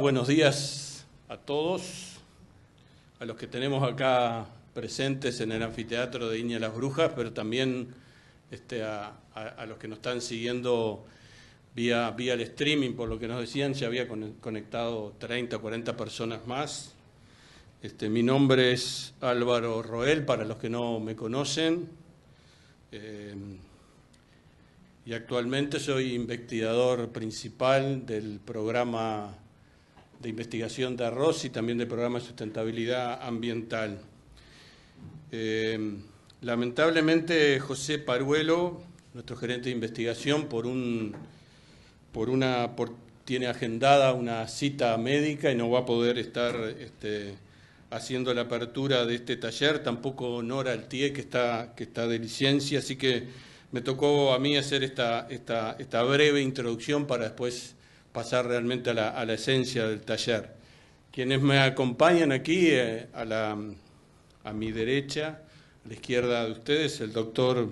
Buenos días a todos, a los que tenemos acá presentes en el anfiteatro de Iña Las Brujas, pero también este, a, los que nos están siguiendo vía, vía el streaming, por lo que nos decían, se había conectado 30 o 40 personas más. Este, mi nombre es Álvaro Roel, para los que no me conocen. Eh, y actualmente soy investigador principal del programa de investigación de arroz y también del programa de sustentabilidad ambiental. Eh, lamentablemente José Paruelo, nuestro gerente de investigación, por un, por una, tiene agendada una cita médica y no va a poder estar este, haciendo la apertura de este taller, tampoco Nora Altier, que está, que está de licencia, así que me tocó a mí hacer esta, esta, esta breve introducción para después pasar realmente a la, a la esencia del taller. Quienes me acompañan aquí, eh, a, la, a mi derecha, a la izquierda de ustedes, el doctor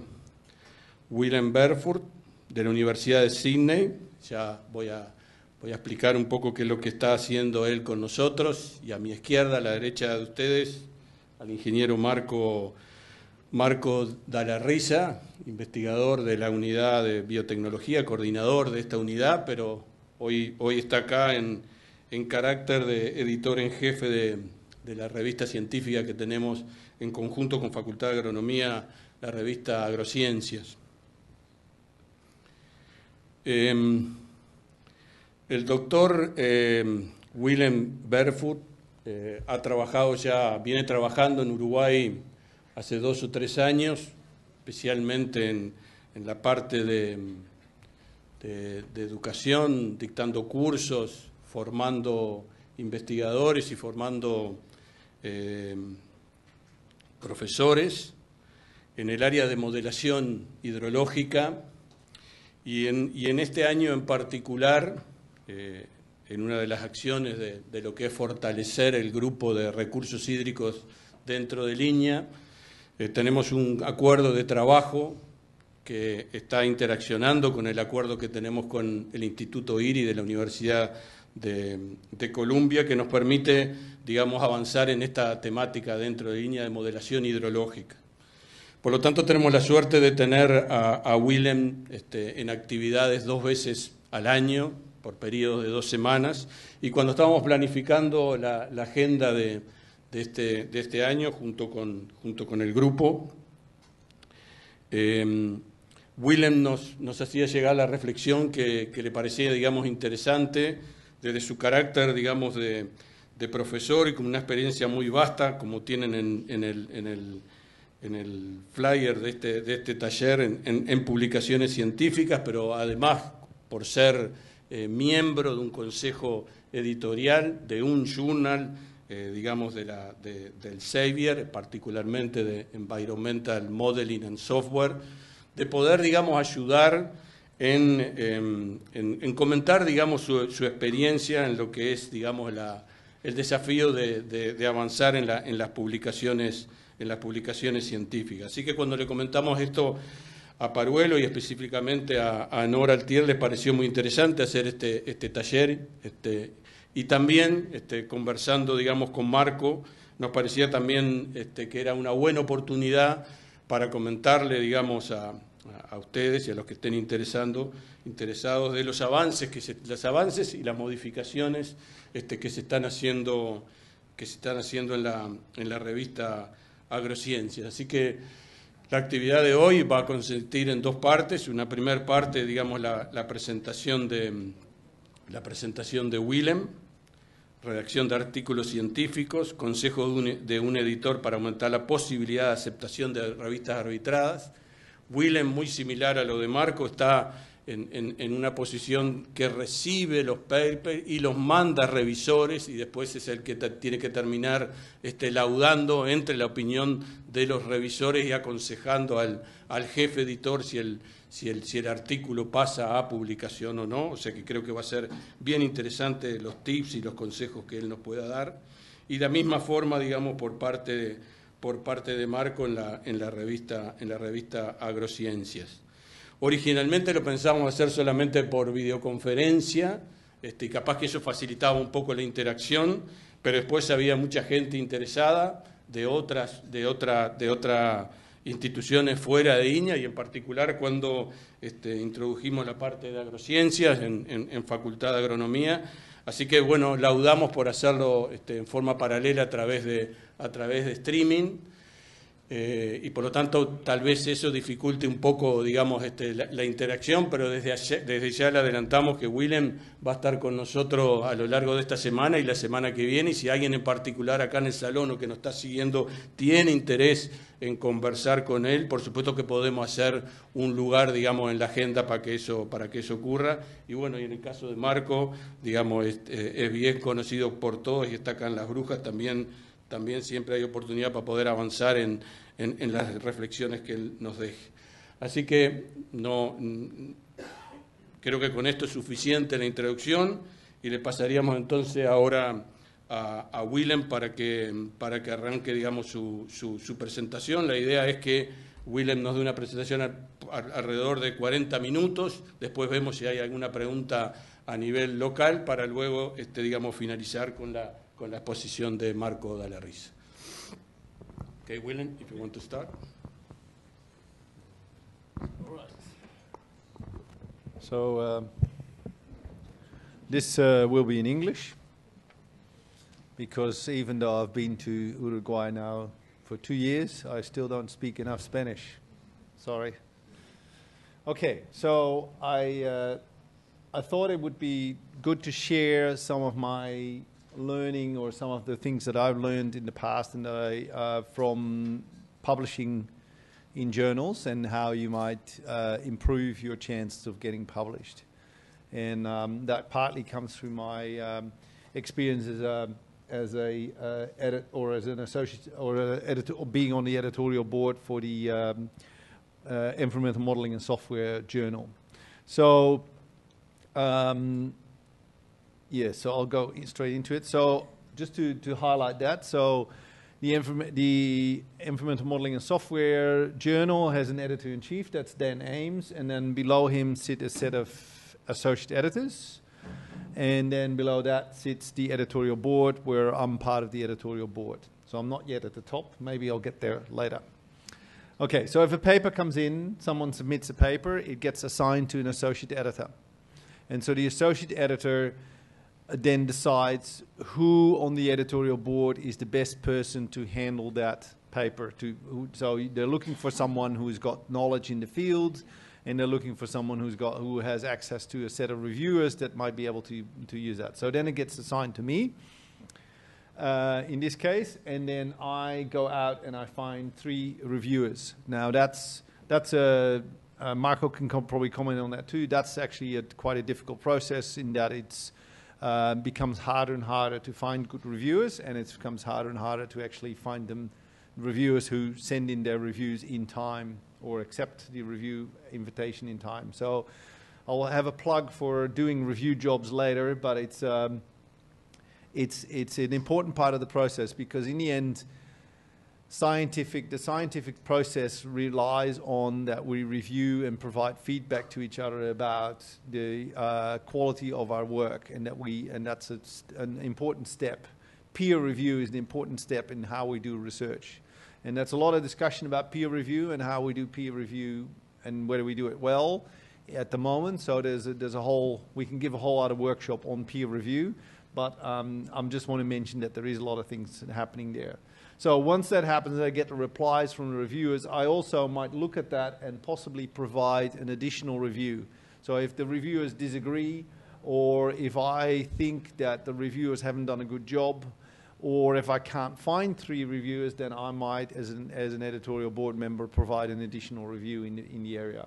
Willem Berfurt, de la Universidad de Sydney. Ya voy a, voy a explicar un poco qué es lo que está haciendo él con nosotros. Y a mi izquierda, a la derecha de ustedes, al ingeniero Marco, Marco Dalarriza, investigador de la unidad de biotecnología, coordinador de esta unidad, pero Hoy, hoy está acá en, en carácter de editor en jefe de, de, la revista científica que tenemos en conjunto con Facultad de Agronomía, la revista Agrociencias. Em, el doctor eh, Willem Barefoot eh, ha trabajado ya, viene trabajando en Uruguay hace dos o tres años, especialmente en, en la parte de de, educación, dictando cursos, formando investigadores y formando eh, profesores en el área de modelación hidrológica. Y en, este año en particular, eh, en una de las acciones de, de, lo que es fortalecer el grupo de recursos hídricos dentro de Línea, eh, tenemos un acuerdo de trabajo que está interaccionando con el acuerdo que tenemos con el Instituto IRI de la Universidad de, Columbia, que nos permite, digamos, avanzar en esta temática dentro de línea de modelación hidrológica. Por lo tanto, tenemos la suerte de tener a, Willem este, en actividades dos veces al año, por periodos de dos semanas, y cuando estábamos planificando la, agenda de, este, de, este, año junto con, junto con el grupo, eh, Willem nos, hacía llegar la reflexión que, le parecía, digamos, interesante desde su carácter, digamos, de, profesor y con una experiencia muy vasta, como tienen en, el, flyer de este, de este taller, en, publicaciones científicas, pero además por ser eh, miembro de un consejo editorial, de un journal, eh, digamos, de la, del Xavier, particularmente de Environmental Modeling and Software, de poder, digamos, ayudar en, em, comentar, digamos, su, experiencia en lo que es, digamos, el desafío de, avanzar en, las publicaciones, en las publicaciones científicas. Así que cuando le comentamos esto a Paruelo y específicamente a, Nora Altier, les pareció muy interesante hacer este, este taller este, y también este, conversando, digamos, con Marco, nos parecía también este, que era una buena oportunidad para comentarle, digamos, a, a ustedes y a los que estén interesando, interesados de los avances, que los avances y las modificaciones este, que se están haciendo, que se están haciendo en, la, en la revista Agrociencias. Así que la actividad de hoy va a consistir en dos partes. Una primera parte, digamos, la, presentación de la presentación de Willem, redacción de artículos científicos, consejo de un editor para aumentar la posibilidad de aceptación de revistas arbitradas Willem, muy similar a lo de Marco, está en, una posición que recibe los papers y los manda revisores y después es el que tiene que terminar este, laudando entre la opinión de los revisores y aconsejando al, jefe editor si el, si, el, si el artículo pasa a publicación o no. O sea que creo que va a ser bien interesante los tips y los consejos que él nos pueda dar. Y de la misma forma, digamos, por parte de por parte de Marco en la, en la, revista, en la revista Agrociencias. Originalmente lo pensábamos hacer solamente por videoconferencia, este, y capaz que eso facilitaba un poco la interacción, pero después había mucha gente interesada de otras, de otra, de otra instituciones fuera de INA y en particular cuando este, introdujimos la parte de agrociencias en, Facultad de Agronomía. Así que bueno, laudamos por hacerlo este, en forma paralela a través de, a través de streaming. Eh, y por lo tanto tal vez eso dificulte un poco, digamos, este, la, interacción, pero desde, desde ya le adelantamos que Willem va a estar con nosotros a lo largo de esta semana y la semana que viene, y si alguien en particular acá en el salón o que nos está siguiendo tiene interés en conversar con él, por supuesto que podemos hacer un lugar, digamos, en la agenda para que eso, para que eso ocurra. Y bueno, y en el caso de Marco, digamos, es, eh, es bien conocido por todos y está acá en Las Brujas también también siempre hay oportunidad para poder avanzar en, las reflexiones que él nos deje. Así que no, creo que con esto es suficiente la introducción y le pasaríamos entonces ahora a, Willem para que, para que arranque digamos, su, su, presentación. La idea es que Willem nos dé una presentación alrededor de 40 minutos, después vemos si hay alguna pregunta a nivel local para luego este, digamos, finalizar con la con la exposición de Marco Dalarriz. Okay, Willem, if you want to start. All right. So uh, this uh, will be in English because even though I've been to Uruguay now for two years, I still don't speak enough Spanish. Sorry. Okay, so I uh, I thought it would be good to share some of my learning or some of the things that I've learned in the past and I, uh, from publishing in journals and how you might uh, improve your chances of getting published. And um, that partly comes through my um, experience as a, as a uh, edit or as an associate or, editor, or being on the editorial board for the um, uh, Environmental Modeling and Software Journal. So um, yeah, so I'll go straight into it. So just to, to highlight that, so the, inform- the Environmental Modeling and Software Journal has an editor-in-chief, that's Dan Ames, and then below him sit a set of associate editors. And then below that sits the editorial board, where I'm part of the editorial board. So I'm not yet at the top. Maybe I'll get there later. Okay, so if a paper comes in, someone submits a paper, it gets assigned to an associate editor. And so the associate editor then decides who on the editorial board is the best person to handle that paper. To, so they're looking for someone who's got knowledge in the field, and they're looking for someone who's got who has access to a set of reviewers that might be able to to use that. So then it gets assigned to me. Uh, in this case, and then I go out and I find three reviewers. Now that's that's a uh, Marco can com- probably comment on that too. That's actually a, quite a difficult process in that it's uh, becomes harder and harder to find good reviewers, and it becomes harder and harder to actually find them reviewers who send in their reviews in time or accept the review invitation in time. So I'll have a plug for doing review jobs later, but it's um, it's it's an important part of the process because in the end scientific, the scientific process relies on that we review and provide feedback to each other about the uh, quality of our work, and that we, and that's a, an important step. Peer review is an important step in how we do research, and that's a lot of discussion about peer review and how we do peer review and whether we do it well at the moment. So there's a, there's a whole we can give a whole other workshop on peer review, but um, I just want to mention that there is a lot of things happening there. So once that happens, I get the replies from the reviewers. I also might look at that and possibly provide an additional review. So if the reviewers disagree, or if I think that the reviewers haven't done a good job, or if I can't find three reviewers, then I might, as an, as an editorial board member, provide an additional review in in the area.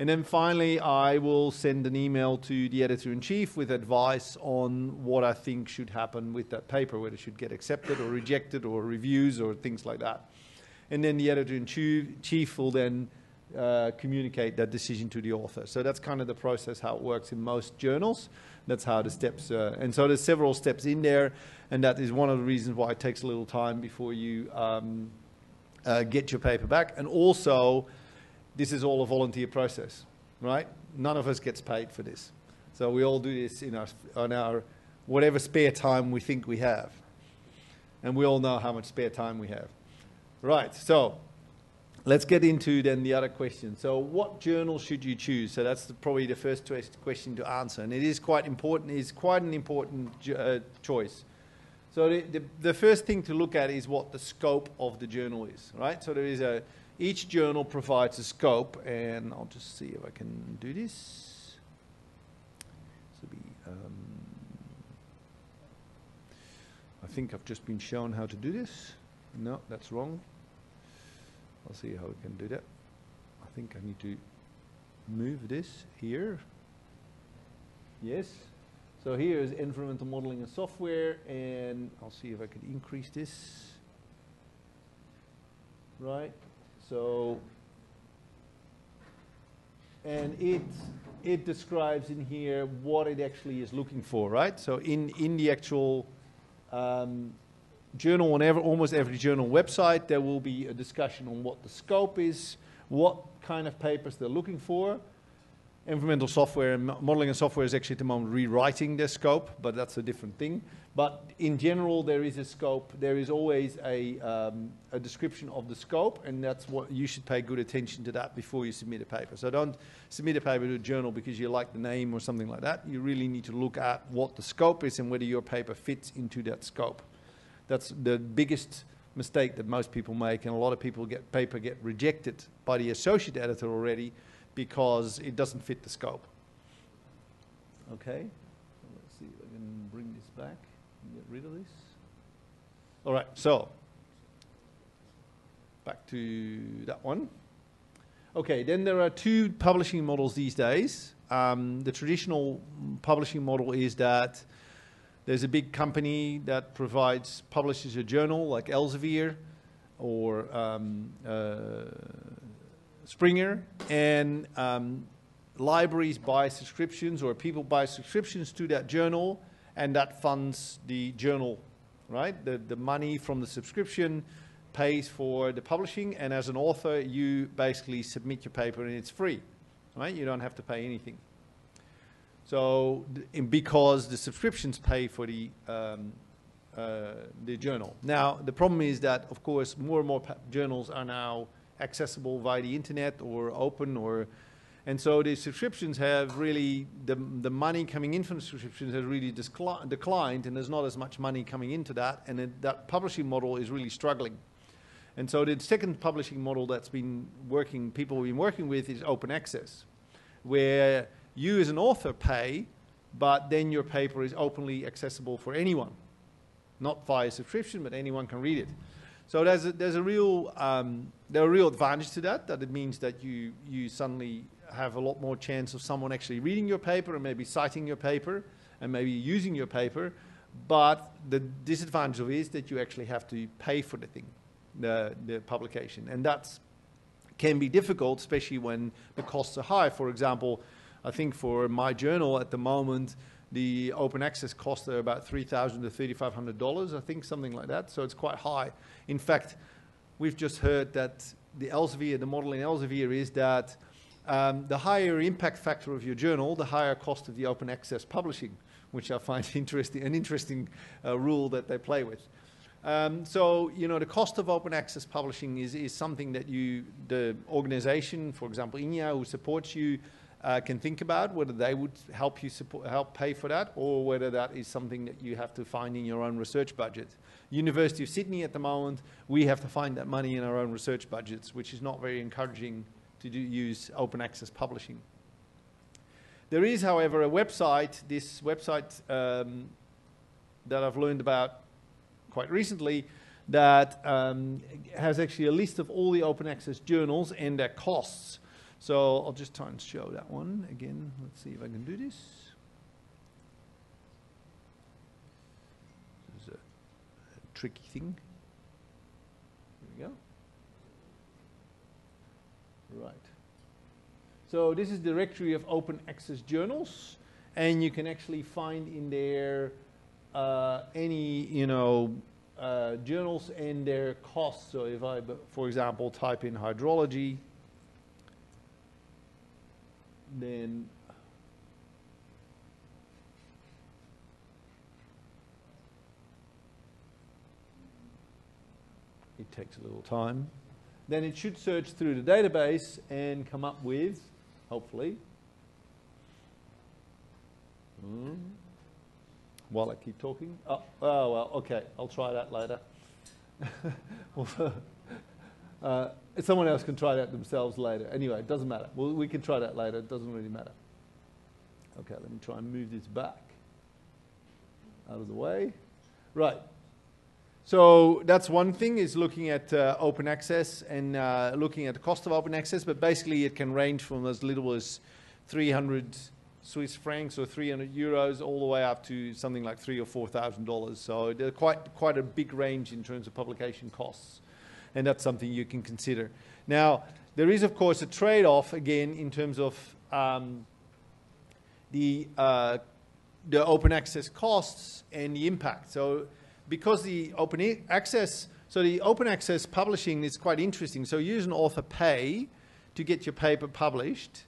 And then finally, I will send an email to the editor in chief with advice on what I think should happen with that paper, whether it should get accepted or rejected or reviews or things like that. And then the editor in chief will then uh, communicate that decision to the author. So that's kind of the process how it works in most journals. That's how the steps, uh, and so there's several steps in there, and that is one of the reasons why it takes a little time before you um, uh, get your paper back. And also, this is all a volunteer process, right? None of us gets paid for this. So we all do this in our, on our whatever spare time we think we have. And we all know how much spare time we have. Right, so let's get into then the other question. So, what journal should you choose? So, that's the, probably the first question to answer. And it is quite important, it's quite an important uh, choice. So, the, the, the first thing to look at is what the scope of the journal is, right? So, there is a, each journal provides a scope, and I'll just see if I can do this. Will be. Um, I think I've just been shown how to do this. No, that's wrong. I'll see how we can do that. I think I need to move this here. Yes. So here is environmental modeling and software, and I'll see if I can increase this. Right. So, and it it describes in here what it actually is looking for, right? So in in the actual um, journal on every, almost every journal website, there will be a discussion on what the scope is, what kind of papers they're looking for. Environmental software and modeling and software is actually at the moment rewriting their scope, but that's a different thing. But in general, there is a scope. There is always a, um, a description of the scope, and that's what you should pay good attention to that before you submit a paper. So don't submit a paper to a journal because you like the name or something like that. You really need to look at what the scope is and whether your paper fits into that scope. That's the biggest mistake that most people make, and a lot of people get paper get rejected by the associate editor already because it doesn't fit the scope. Okay, let's see if I can bring this back rid of this. All right, so back to that one. Okay, then there are two publishing models these days. Um, the traditional publishing model is that there's a big company that provides, publishes a journal like Elsevier or um, uh, Springer, and um, libraries buy subscriptions or people buy subscriptions to that journal, and that funds the journal, right? The, the money from the subscription pays for the publishing, and as an author, you basically submit your paper and it's free, right? You don't have to pay anything. So because the subscriptions pay for the um, uh, the journal. Now the problem is that of course more and more journals are now accessible via the internet or open or and so the subscriptions have really the the money coming in from subscriptions has really declined and there's not as much money coming into that and it, that publishing model is really struggling. And so the second publishing model that's been working people have been working with is open access where you as an author pay, but then your paper is openly accessible for anyone. Not via subscription, but anyone can read it. So there's a, there's a real um, there are real advantage to that. That it means that you you suddenly have a lot more chance of someone actually reading your paper and maybe citing your paper and maybe using your paper. But the disadvantage of it is that you actually have to pay for the thing, the the publication, and that's can be difficult, especially when the costs are high. For example, I think for my journal at the moment, the open access costs are about $3,000 to $3,500, I think, something like that. So it's quite high. In fact, we've just heard that the Elsevier, the model in Elsevier is that um, the higher impact factor of your journal, the higher cost of the open access publishing, which I find interesting, an interesting uh, rule that they play with. Um, so, you know, the cost of open access publishing is, is something that you, the organization, for example, INIA, who supports you, uh, can think about whether they would help you support, help pay for that, or whether that is something that you have to find in your own research budget. University of Sydney at the moment, we have to find that money in our own research budgets, which is not very encouraging to do, use open access publishing. There is, however, a website, this website um, that I've learned about quite recently, that um, has actually a list of all the open access journals and their costs. So I'll just try and show that one again. Let's see if I can do this. This is a, a tricky thing. Right. So this is directory of open access journals, and you can actually find in there uh, any you know uh, journals and their costs. So if I, for example, type in hydrology, then it takes a little time. Then it should search through the database and come up with, hopefully, hmm, while I keep talking. Oh, oh well, okay, I'll try that later. uh, someone else can try that themselves later. Anyway, it doesn't matter. Well, we can try that later. It doesn't really matter. Okay, let me try and move this back out of the way. Right. So that's one thing is looking at uh, open access and uh, looking at the cost of open access, but basically it can range from as little as 300 Swiss francs or 300 euros all the way up to something like three or four thousand dollars. So there's quite quite a big range in terms of publication costs, and that's something you can consider. Now there is of course a trade-off again in terms of um, the uh, the open access costs and the impact. So because the open access, so the open access publishing is quite interesting. So you use an author pay to get your paper published.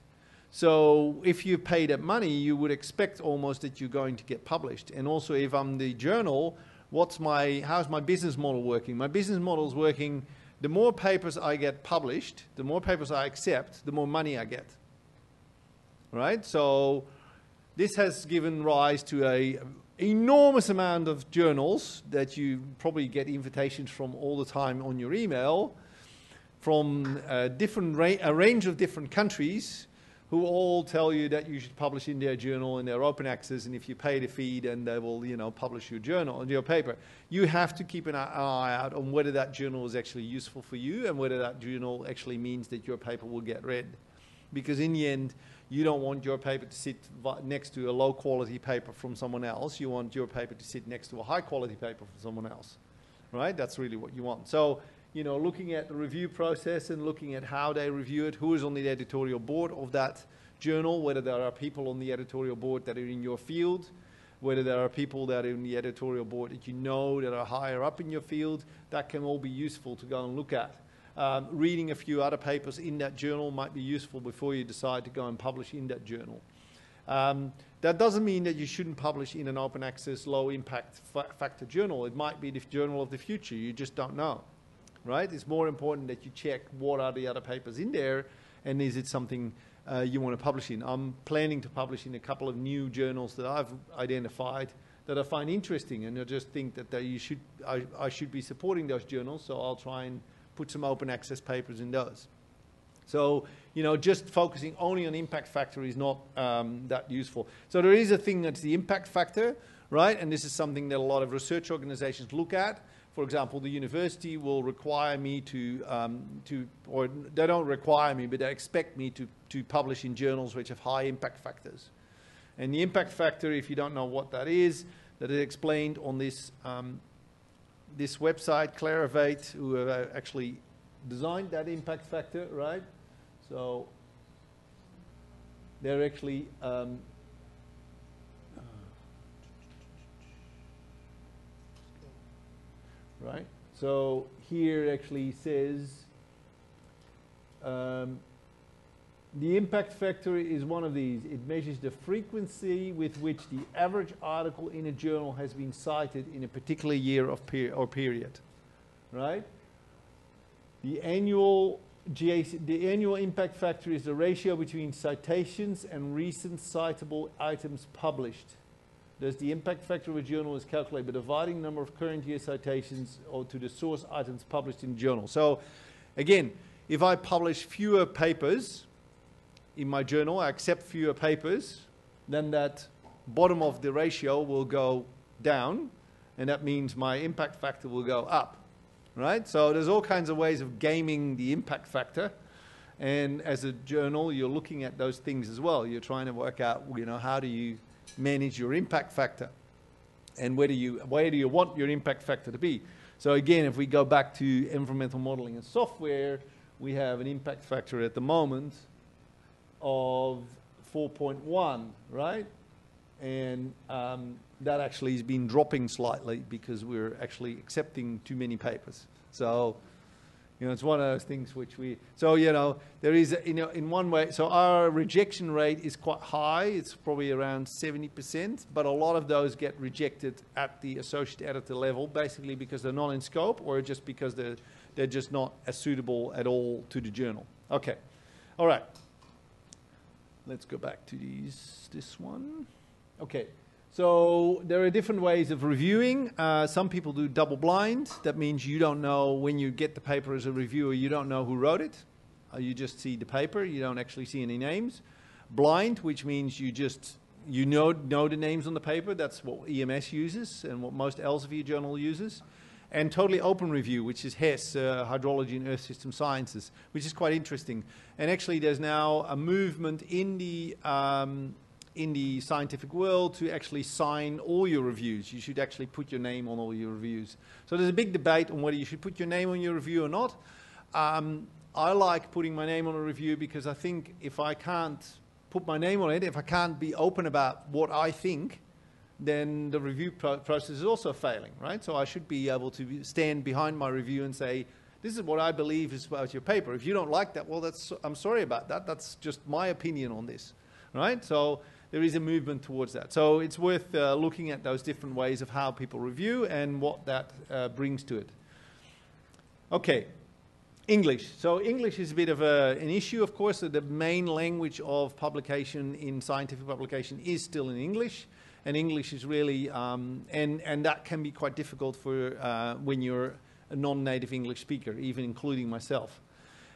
So if you pay that money, you would expect almost that you're going to get published. And also if I'm the journal, what's my, how's my business model working? My business model is working, the more papers I get published, the more papers I accept, the more money I get. Right? So this has given rise to a enormous amount of journals that you probably get invitations from all the time on your email from a, different ra a range of different countries who all tell you that you should publish in their journal and they're open access and if you pay the fee then they will you know publish your journal and your paper. You have to keep an eye out on whether that journal is actually useful for you and whether that journal actually means that your paper will get read because in the end you don't want your paper to sit next to a low quality paper from someone else. You want your paper to sit next to a high quality paper from someone else, right? That's really what you want. So, you know, looking at the review process and looking at how they review it, who is on the editorial board of that journal, whether there are people on the editorial board that are in your field, whether there are people that are in the editorial board that you know that are higher up in your field, that can all be useful to go and look at. Um, reading a few other papers in that journal might be useful before you decide to go and publish in that journal. Um, that doesn't mean that you shouldn't publish in an open access, low impact fa factor journal. It might be the journal of the future. You just don't know, right? It's more important that you check what are the other papers in there and is it something uh, you want to publish in. I'm planning to publish in a couple of new journals that I've identified that I find interesting and I just think that you should, I, I should be supporting those journals, so I'll try and put some open access papers in those. So, you know, just focusing only on impact factor is not um, that useful. So there is a thing that's the impact factor, right? And this is something that a lot of research organizations look at. For example, the university will require me to, um, to or they don't require me, but they expect me to, to publish in journals which have high impact factors. And the impact factor, if you don't know what that is, that is explained on this um, this website, Clarivate, who uh, actually designed that impact factor, right? So they're actually um, right. So here actually says um, the impact factor is one of these. It measures the frequency with which the average article in a journal has been cited in a particular year of or period, right? The annual JCR, the annual impact factor is the ratio between citations and recent citable items published. Thus, the impact factor of a journal is calculated by dividing number of current year citations or to the source items published in the journal. So, again, if I publish fewer papers, in my journal, I accept fewer papers, then that bottom of the ratio will go down, and that means my impact factor will go up, right? So there's all kinds of ways of gaming the impact factor. And as a journal, you're looking at those things as well. You're trying to work out, you know, how do you manage your impact factor? And where do you, where do you want your impact factor to be? So again, if we go back to environmental modeling and software, we have an impact factor at the moment of 4.1, right? And um, that actually has been dropping slightly because we're actually accepting too many papers. So, you know, it's one of those things which we, so, you know, there is, you know, in one way, so our rejection rate is quite high. It's probably around 70%, but a lot of those get rejected at the associate editor level, basically because they're not in scope or just because the, they're just not as suitable at all to the journal. Okay, all right. Let's go back to these, this one. Okay, so there are different ways of reviewing. Uh, some people do double blind. That means you don't know when you get the paper as a reviewer, you don't know who wrote it. Uh, you just see the paper, you don't actually see any names. Blind, which means you just you know, know the names on the paper. That's what EMS uses and what most Elsevier journal uses and totally open review, which is HESS, uh, Hydrology and Earth System Sciences, which is quite interesting. And actually, there's now a movement in the um, in the scientific world to actually sign all your reviews. You should actually put your name on all your reviews. So there's a big debate on whether you should put your name on your review or not. Um, I like putting my name on a review because I think if I can't put my name on it, if I can't be open about what I think, then the review pro process is also failing, right? So I should be able to stand behind my review and say, this is what I believe is about your paper. If you don't like that, well, that's, I'm sorry about that. That's just my opinion on this, right? So there is a movement towards that. So it's worth uh, looking at those different ways of how people review and what that uh, brings to it. Okay, English. So English is a bit of a, an issue, of course. The main language of publication in scientific publication is still in English and English is really, um, and, and that can be quite difficult for uh, when you're a non-native English speaker, even including myself.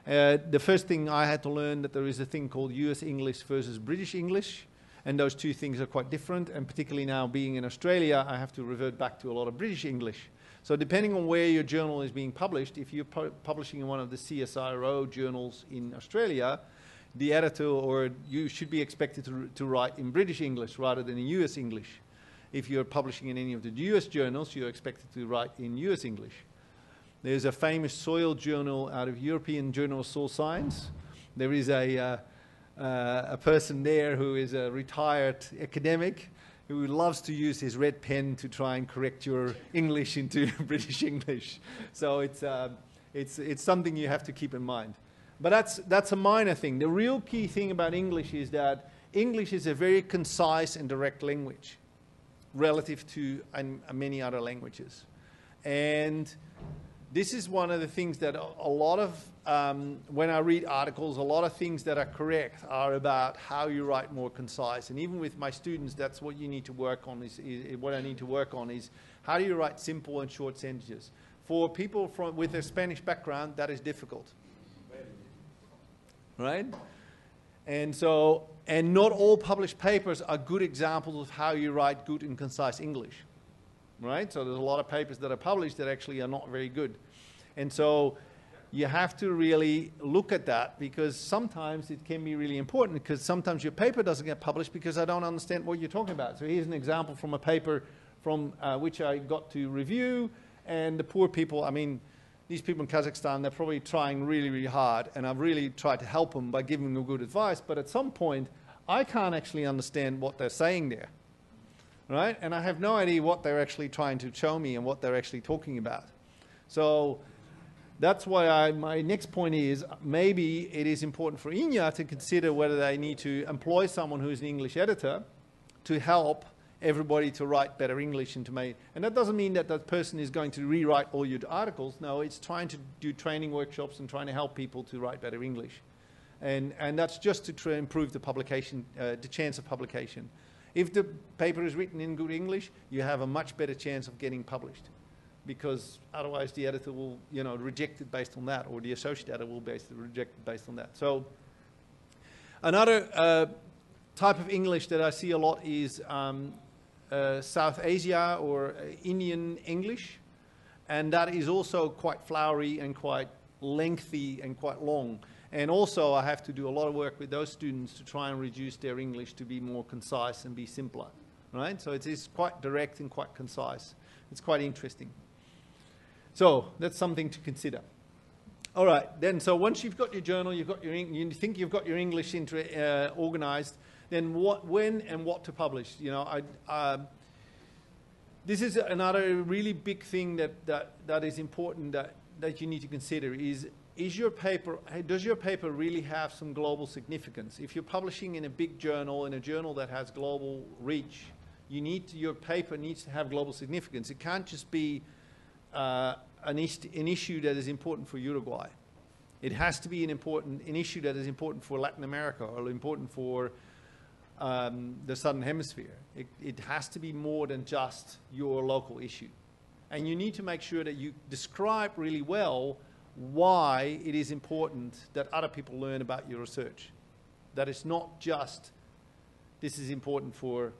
Uh, the first thing I had to learn that there is a thing called US English versus British English, and those two things are quite different, and particularly now being in Australia, I have to revert back to a lot of British English. So depending on where your journal is being published, if you're pu publishing in one of the CSIRO journals in Australia, the editor or you should be expected to, to write in British English rather than in US English. If you're publishing in any of the US journals, you're expected to write in US English. There's a famous soil journal out of European Journal of Soil Science. There is a, uh, uh, a person there who is a retired academic who loves to use his red pen to try and correct your English into British English. So it's, uh, it's, it's something you have to keep in mind. But that's, that's a minor thing. The real key thing about English is that English is a very concise and direct language relative to um, many other languages. And this is one of the things that a lot of, um, when I read articles, a lot of things that are correct are about how you write more concise. And even with my students, that's what you need to work on, is, is what I need to work on is how do you write simple and short sentences. For people from, with a Spanish background, that is difficult right? And so, and not all published papers are good examples of how you write good and concise English, right? So there's a lot of papers that are published that actually are not very good. And so you have to really look at that because sometimes it can be really important because sometimes your paper doesn't get published because I don't understand what you're talking about. So here's an example from a paper from uh, which I got to review and the poor people, I mean, these people in Kazakhstan, they're probably trying really, really hard, and I've really tried to help them by giving them good advice, but at some point, I can't actually understand what they're saying there, right? And I have no idea what they're actually trying to show me and what they're actually talking about. So that's why I, my next point is maybe it is important for INIA to consider whether they need to employ someone who's an English editor to help everybody to write better English and to make, and that doesn't mean that that person is going to rewrite all your articles. No, it's trying to do training workshops and trying to help people to write better English. And, and that's just to try improve the publication, uh, the chance of publication. If the paper is written in good English, you have a much better chance of getting published because otherwise the editor will, you know, reject it based on that or the associate editor will based, reject it based on that. So another uh, type of English that I see a lot is um, uh, South Asia or uh, Indian English, and that is also quite flowery and quite lengthy and quite long. And also, I have to do a lot of work with those students to try and reduce their English to be more concise and be simpler, right? So it is quite direct and quite concise. It's quite interesting. So that's something to consider. All right, then, so once you've got your journal, you've got your, you think you've got your English into, uh, organized, then what, when and what to publish. You know, I, uh, this is another really big thing that, that, that is important that, that you need to consider is, is your paper, does your paper really have some global significance? If you're publishing in a big journal, in a journal that has global reach, you need to, your paper needs to have global significance. It can't just be uh, an, an issue that is important for Uruguay. It has to be an important an issue that is important for Latin America or important for um, the Southern Hemisphere. It, it has to be more than just your local issue. And you need to make sure that you describe really well why it is important that other people learn about your research. That it's not just this is important for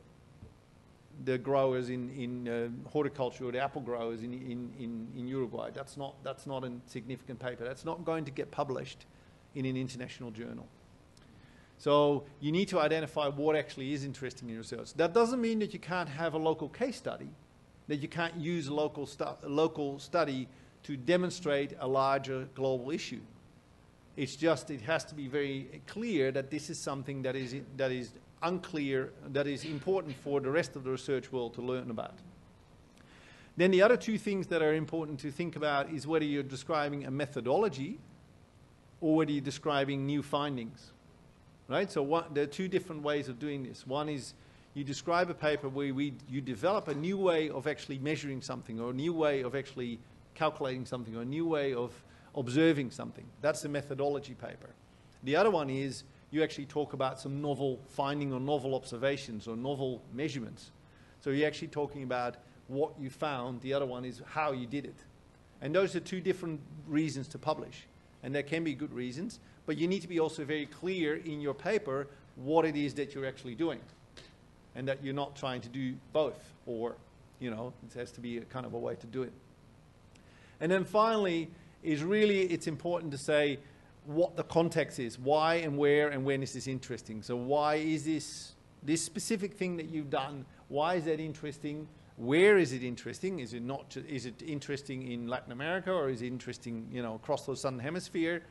the growers in, in uh, horticulture or the apple growers in, in, in, in Uruguay. That's not, that's not a significant paper. That's not going to get published in an international journal. So you need to identify what actually is interesting in your research. That doesn't mean that you can't have a local case study, that you can't use a local, stu- local study to demonstrate a larger global issue. It's just it has to be very clear that this is something that is, that is unclear, that is important for the rest of the research world to learn about. Then the other two things that are important to think about is whether you're describing a methodology or whether you're describing new findings. Right? So one, there are two different ways of doing this. One is you describe a paper where we, you develop a new way of actually measuring something or a new way of actually calculating something or a new way of observing something. That's the methodology paper. The other one is you actually talk about some novel finding or novel observations or novel measurements. So you're actually talking about what you found. The other one is how you did it. And those are two different reasons to publish. And there can be good reasons, but you need to be also very clear in your paper what it is that you're actually doing. And that you're not trying to do both, or, you know, it has to be a kind of a way to do it. And then finally, is really it's important to say what the context is, why and where and when is this interesting. So why is this this specific thing that you've done? Why is that interesting? Where is it interesting? Is it not? Is it interesting in Latin America or is it interesting, you know, across the southern hemisphere?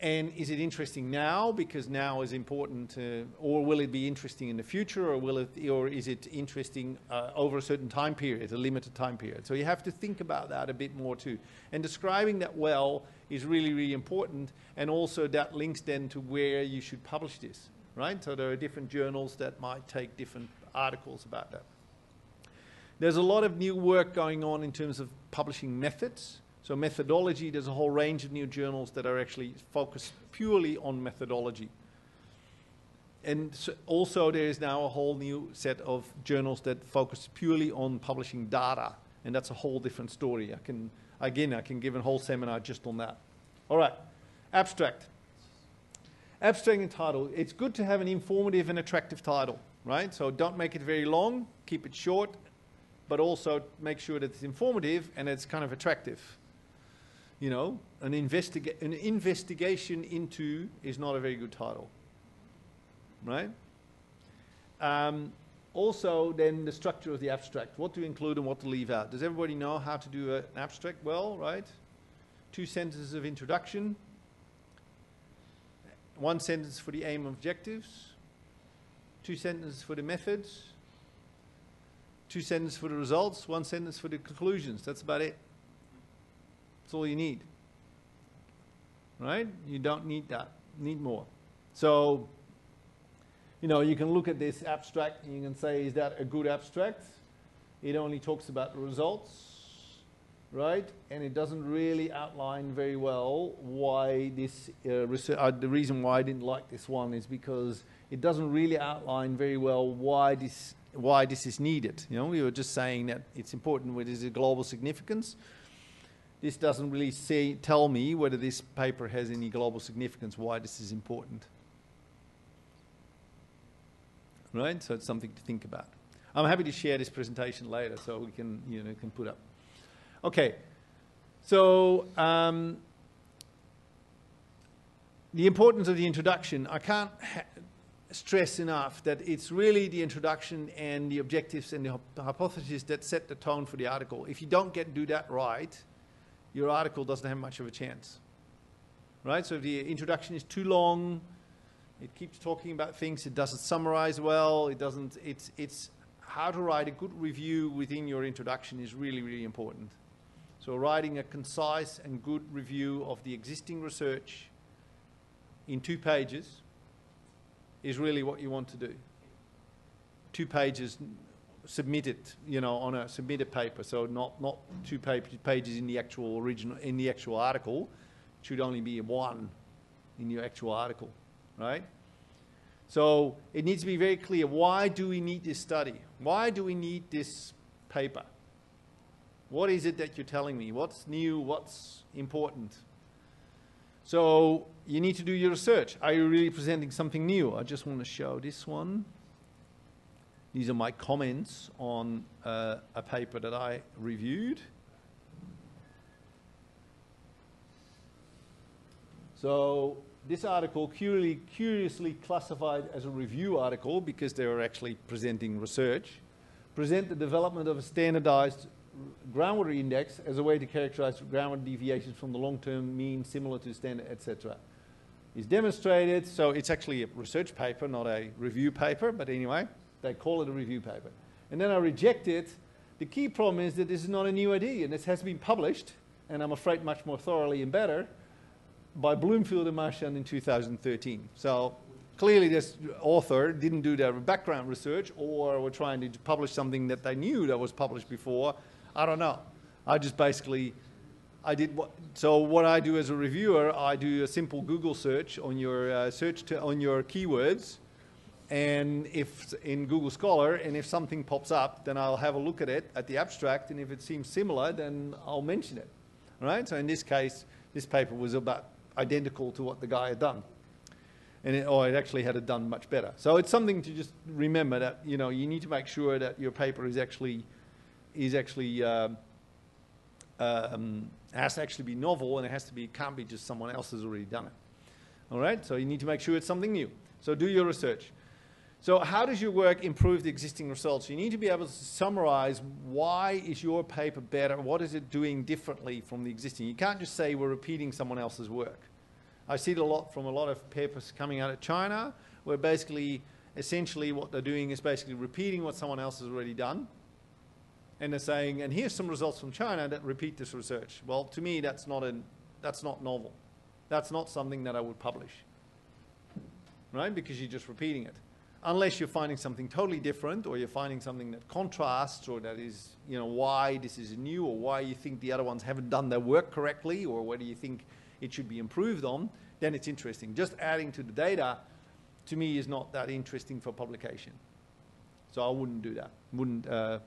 And is it interesting now because now is important, or will it be interesting in the future, or will it, or is it interesting uh, over a certain time period, a limited time period? So you have to think about that a bit more too. And describing that well is really, really important, and also that links then to where you should publish this, right? So there are different journals that might take different articles about that. There's a lot of new work going on in terms of publishing methods. So methodology, there's a whole range of new journals that are actually focused purely on methodology. And so also there is now a whole new set of journals that focus purely on publishing data, and that's a whole different story. I can, again, I can give a whole seminar just on that. All right, abstract. Abstract and title. It's good to have an informative and attractive title, right? So don't make it very long, keep it short, but also make sure that it's informative and it's kind of attractive. You know, an, investiga- an investigation into is not a very good title, right? Um, also, then the structure of the abstract. What to include and what to leave out. Does everybody know how to do a- an abstract well, right? Two sentences of introduction, one sentence for the aim and objectives, two sentences for the methods, two sentences for the results, one sentence for the conclusions. That's about it. All you need. Right? You don't need that. Need more. So, you know, you can look at this abstract and you can say, is that a good abstract? It only talks about results, right? And it doesn't really outline very well why this uh, uh, the reason why I didn't like this one is because it doesn't really outline very well why this why this is needed. You know, we were just saying that it's important whether there's a global significance. This doesn't really say tell me whether this paper has any global significance, why this is important. Right? So it's something to think about. I'm happy to share this presentation later so we can, you know, can put up. Okay. So um, the importance of the introduction, I can't stress enough that it's really the introduction and the objectives and the hyp- hypotheses that set the tone for the article. If you don't get do that right, your article doesn't have much of a chance. Right? So if the introduction is too long, it keeps talking about things, it doesn't summarize well, it doesn't it's it's how to write a good review within your introduction is really, really important. So writing a concise and good review of the existing research in two pages is really what you want to do. Two pages submitted, you know, on a submitted paper. So not, not two pages in the actual original, in the actual article. It should only be one in your actual article, right? So it needs to be very clear, why do we need this study? Why do we need this paper? What is it that you're telling me? What's new? What's important? So you need to do your research. Are you really presenting something new? I just want to show this one. These are my comments on uh, a paper that I reviewed. So this article curiously, curiously classified as a review article because they were actually presenting research, present the development of a standardized groundwater index as a way to characterize groundwater deviations from the long-term mean similar to standard, etc. Is demonstrated, so it's actually a research paper, not a review paper, but anyway, they call it a review paper. And then I reject it. The key problem is that this is not a new idea, and this has been published, and I'm afraid much more thoroughly and better, by Bloomfield and Marchant in 2013. So clearly this author didn't do their background research or were trying to publish something that they knew that was published before I don't know. I just basically, I did what, so what I do as a reviewer, I do a simple Google search on your uh, search to, on your keywords, and if in Google Scholar, and if something pops up, then I'll have a look at it at the abstract, and if it seems similar, then I'll mention it. All right. So in this case, this paper was about identical to what the guy had done. And it, or it actually had it done much better. So it's something to just remember that you know you need to make sure that your paper is actually is actually um, um, has to actually be novel and it has to be can't be just someone else has already done it. All right, so you need to make sure it's something new. So do your research. So how does your work improve the existing results? You need to be able to summarize why is your paper better? What is it doing differently from the existing? You can't just say we're repeating someone else's work. I see it a lot from a lot of papers coming out of China where basically, essentially what they're doing is basically repeating what someone else has already done and they're saying, and here's some results from China that repeat this research. Well, to me, that's not, an, that's not novel. That's not something that I would publish, right? Because you're just repeating it. Unless you're finding something totally different or you're finding something that contrasts or that is, you know, why this is new or why you think the other ones haven't done their work correctly or whether you think it should be improved on, then it's interesting. Just adding to the data, to me, is not that interesting for publication. So I wouldn't do that. Wouldn't uh,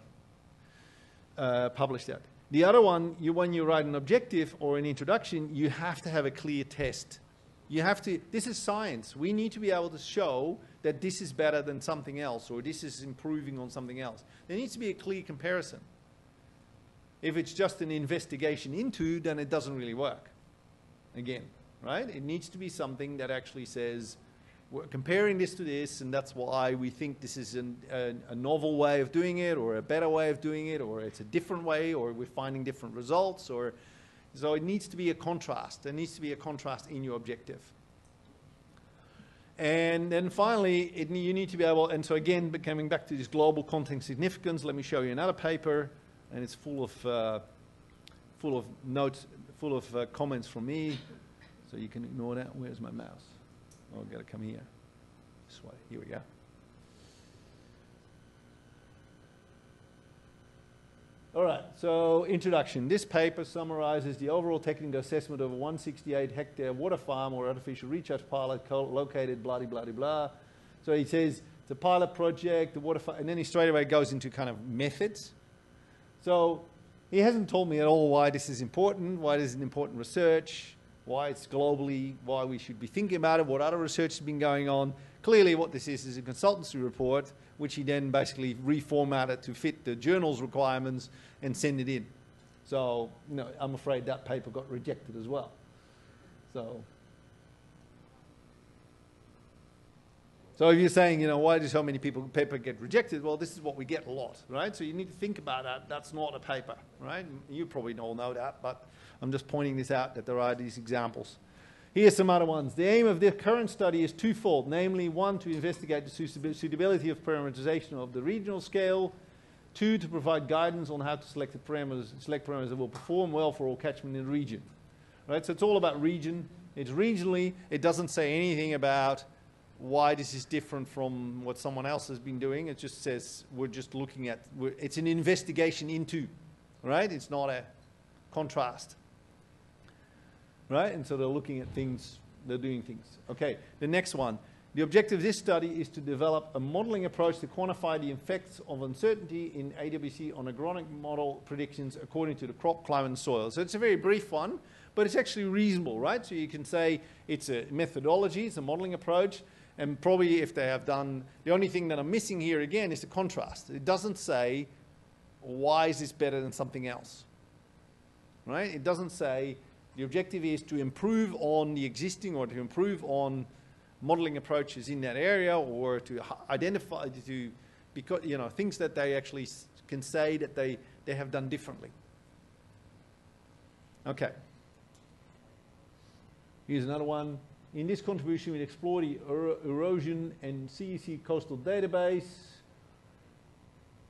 uh, publish that. The other one, you, when you write an objective or an introduction, you have to have a clear test. You have to, this is science. We need to be able to show that this is better than something else or this is improving on something else. There needs to be a clear comparison. If it's just an investigation into, then it doesn't really work. Again, right? It needs to be something that actually says, we're comparing this to this, and that's why we think this is an, a, a, novel way of doing it, or a better way of doing it, or it's a different way, or we're finding different results, or so it needs to be a contrast. There needs to be a contrast in your objective. And then finally, it, you need to be able, and so again, coming back to this global content significance, let me show you another paper, and it's full of, uh, full of notes, full of uh, comments from me, so you can ignore that. Where's my mouse? Oh, I've got to come here. This way. Here we go. All right, so introduction. This paper summarizes the overall technical assessment of a 168 hectare water farm or artificial recharge pilot located blah, blah, blah, blah. So he says it's a pilot project, the water and then he straight away goes into kind of methods. So he hasn't told me at all why this is important, why this is an important research why it's globally, why we should be thinking about it, what other research has been going on. Clearly, what this is is a consultancy report, which he then basically reformatted to fit the journal's requirements and send it in. So, you know, I'm afraid that paper got rejected as well. So, so if you're saying, you know, why do so many people paper get rejected? Well, this is what we get a lot, right? So you need to think about that. That's not a paper, right? You probably all know that, but I'm just pointing this out that there are these examples. Here's some other ones. The aim of the current study is twofold, namely, one, to investigate the suitability of parameterization of the regional scale, two, to provide guidance on how to select the parameters, select parameters that will perform well for all catchment in the region. Right? So it's all about region. It's regionally. It doesn't say anything about why this is different from what someone else has been doing. It just says we're just looking at, it's an investigation into, right? It's not a contrast, right? And so they're looking at things, they're doing things. Okay, the next one. The objective of this study is to develop a modeling approach to quantify the effects of uncertainty in AWC on agronomic model predictions according to the crop, climate, and soil. So it's a very brief one, but it's actually reasonable, right? So you can say it's a methodology, it's a modeling approach, and probably if they have done, the only thing that I'm missing here again is the contrast. It doesn't say, why is this better than something else? Right? It doesn't say the objective is to improve on the existing or to improve on modeling approaches in that area or to identify to because you know things that they actually can say that they they have done differently. Okay. Here's another one. In this contribution we explore the er erosion and CEC coastal database.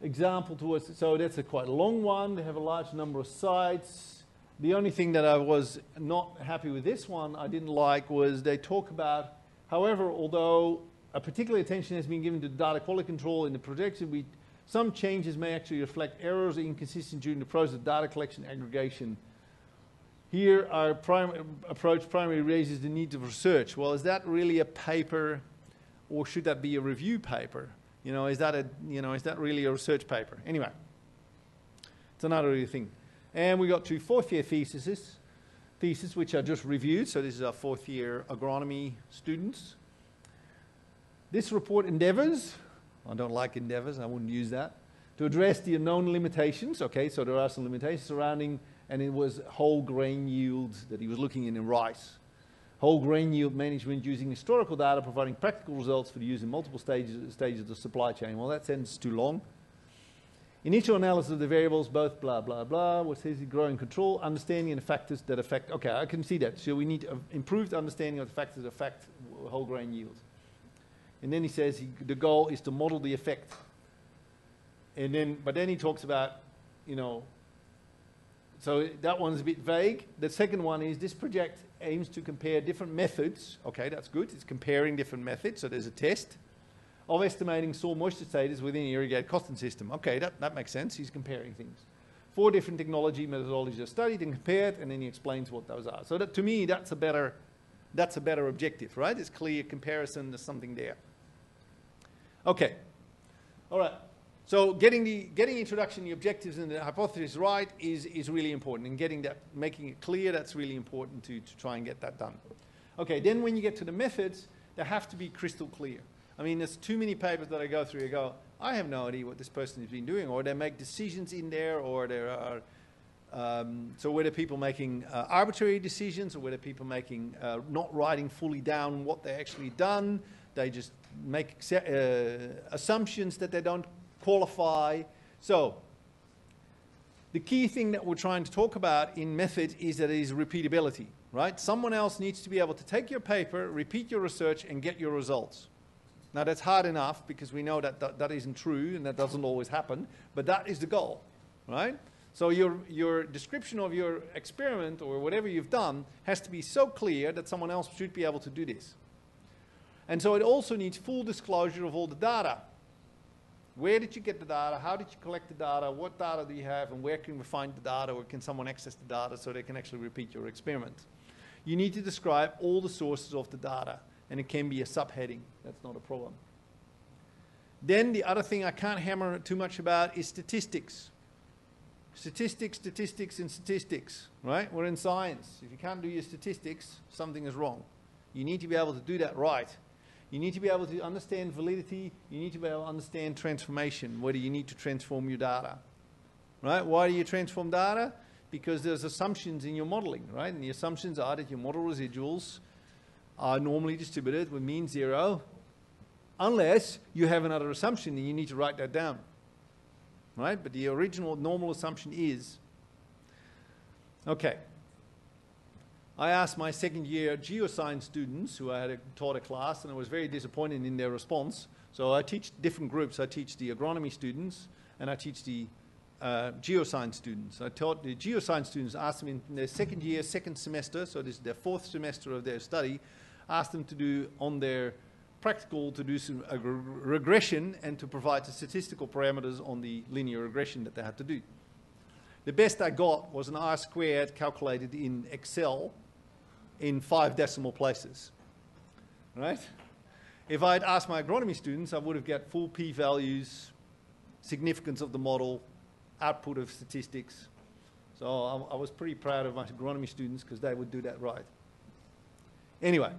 Example towards so that's a quite long one. They have a large number of sites the only thing that I was not happy with this one I didn't like was they talk about However, although a particular attention has been given to data quality control in the projection, we, some changes may actually reflect errors or inconsistencies during the process of data collection aggregation. Here, our prim approach primarily raises the need of research. Well, is that really a paper, or should that be a review paper? You know, is that a you know is that really a research paper? Anyway, it's another thing. And we got two fourth year theses thesis, which I just reviewed. So this is our fourth year agronomy students. This report endeavors, I don't like endeavors, I wouldn't use that, to address the unknown limitations. Okay, so there are some limitations surrounding, and it was whole grain yields that he was looking in in rice. Whole grain yield management using historical data, providing practical results for the use in multiple stages, stages of the supply chain. Well, that sentence too long. Initial analysis of the variables, both blah, blah, blah, what says growing control, understanding the factors that affect, okay, I can see that. So we need improved understanding of the factors that affect whole grain yield. And then he says he, the goal is to model the effect. And then, but then he talks about, you know, so that one's a bit vague. The second one is this project aims to compare different methods. Okay, that's good. It's comparing different methods. So there's a test of estimating soil moisture status within an irrigated costing system. Okay, that, that makes sense. He's comparing things. Four different technology methodologies are studied and compared, and then he explains what those are. So that, to me, that's a better, that's a better objective, right? It's clear comparison. There's something there. Okay. All right. So getting the getting introduction, the objectives, and the hypothesis right is is really important, and getting that, making it clear, that's really important to to try and get that done. Okay. Then when you get to the methods, they have to be crystal clear. I mean, there's too many papers that I go through. I go, I have no idea what this person has been doing, or they make decisions in there, or there are. Um, so whether people making uh, arbitrary decisions, or whether people making uh, not writing fully down what they actually done, they just make uh, assumptions that they don't qualify. So the key thing that we're trying to talk about in methods is that it is repeatability, right? Someone else needs to be able to take your paper, repeat your research, and get your results. Now, that's hard enough because we know that, that isn't true and that doesn't always happen, but that is the goal, right? So your, your description of your experiment or whatever you've done has to be so clear that someone else should be able to do this. And so it also needs full disclosure of all the data. Where did you get the data? How did you collect the data? What data do you have? And where can we find the data? Or can someone access the data so they can actually repeat your experiment? You need to describe all the sources of the data and it can be a subheading. That's not a problem. Then the other thing I can't hammer too much about is statistics. Statistics, statistics, and statistics, right? We're in science. If you can't do your statistics, something is wrong. You need to be able to do that right. You need to be able to understand validity. You need to be able to understand transformation, whether you need to transform your data. Right? Why do you transform data? Because there's assumptions in your modeling, right? And the assumptions are that your model residuals are normally distributed with mean zero, unless you have another assumption and you need to write that down. Right? But the original normal assumption is okay. I asked my second year geoscience students who I had taught a class, and I was very disappointed in their response. So I teach different groups. I teach the agronomy students, and I teach the uh, geoscience students. I taught the geoscience students, asked them in their second year, second semester, so this is their fourth semester of their study, asked them to do on their practical to do some regression and to provide the statistical parameters on the linear regression that they had to do. The best I got was an R squared calculated in Excel in five decimal places. Right? If I'd asked my agronomy students, I would have got full p-values, significance of the model, output of statistics. So I, I was pretty proud of my agronomy students because they would do that right. Anyway,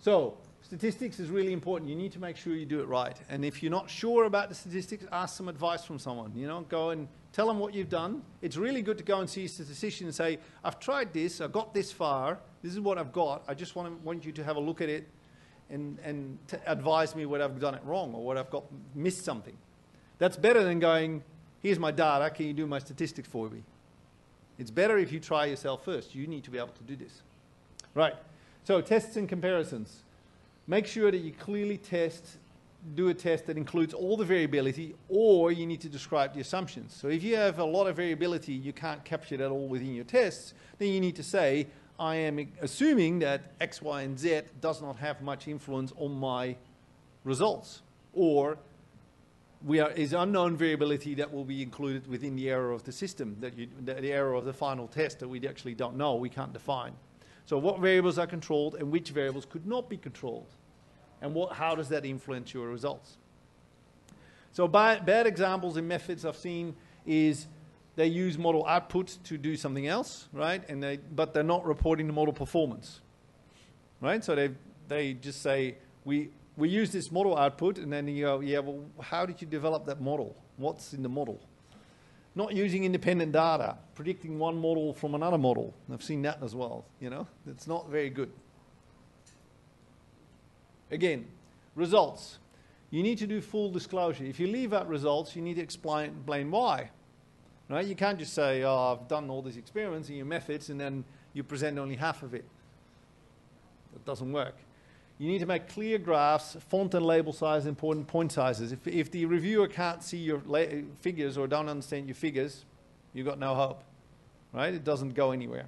so statistics is really important. You need to make sure you do it right. And if you're not sure about the statistics, ask some advice from someone. You know, go and tell them what you've done. It's really good to go and see a statistician and say, I've tried this, I've got this far, this is what I've got. I just want, to, want you to have a look at it and, and advise me whether I've done it wrong or what I've got missed something. That's better than going, here's my data, can you do my statistics for me? It's better if you try yourself first. You need to be able to do this. Right. So tests and comparisons. Make sure that you clearly test, do a test that includes all the variability, or you need to describe the assumptions. So if you have a lot of variability, you can't capture that all within your tests, then you need to say, I am assuming that X, Y, and Z does not have much influence on my results. Or we are, is unknown variability that will be included within the error of the system, that you, the, the error of the final test that we actually don't know, we can't define. So what variables are controlled and which variables could not be controlled? And what, how does that influence your results? So bad, bad examples and methods I've seen is they use model output to do something else, right? And they, but they're not reporting the model performance, right? So they, they just say, we, we use this model output, and then you go, yeah, well, how did you develop that model? What's in the model? Not using independent data, predicting one model from another model. I've seen that as well, you know? It's not very good. Again, results. You need to do full disclosure. If you leave out results, you need to explain, why. Right? You can't just say, oh, I've done all these experiments and your methods, and then you present only half of it. That doesn't work. You need to make clear graphs, font and label size, important point sizes. If, if the reviewer can't see your figures or don't understand your figures, you've got no hope. Right? It doesn't go anywhere.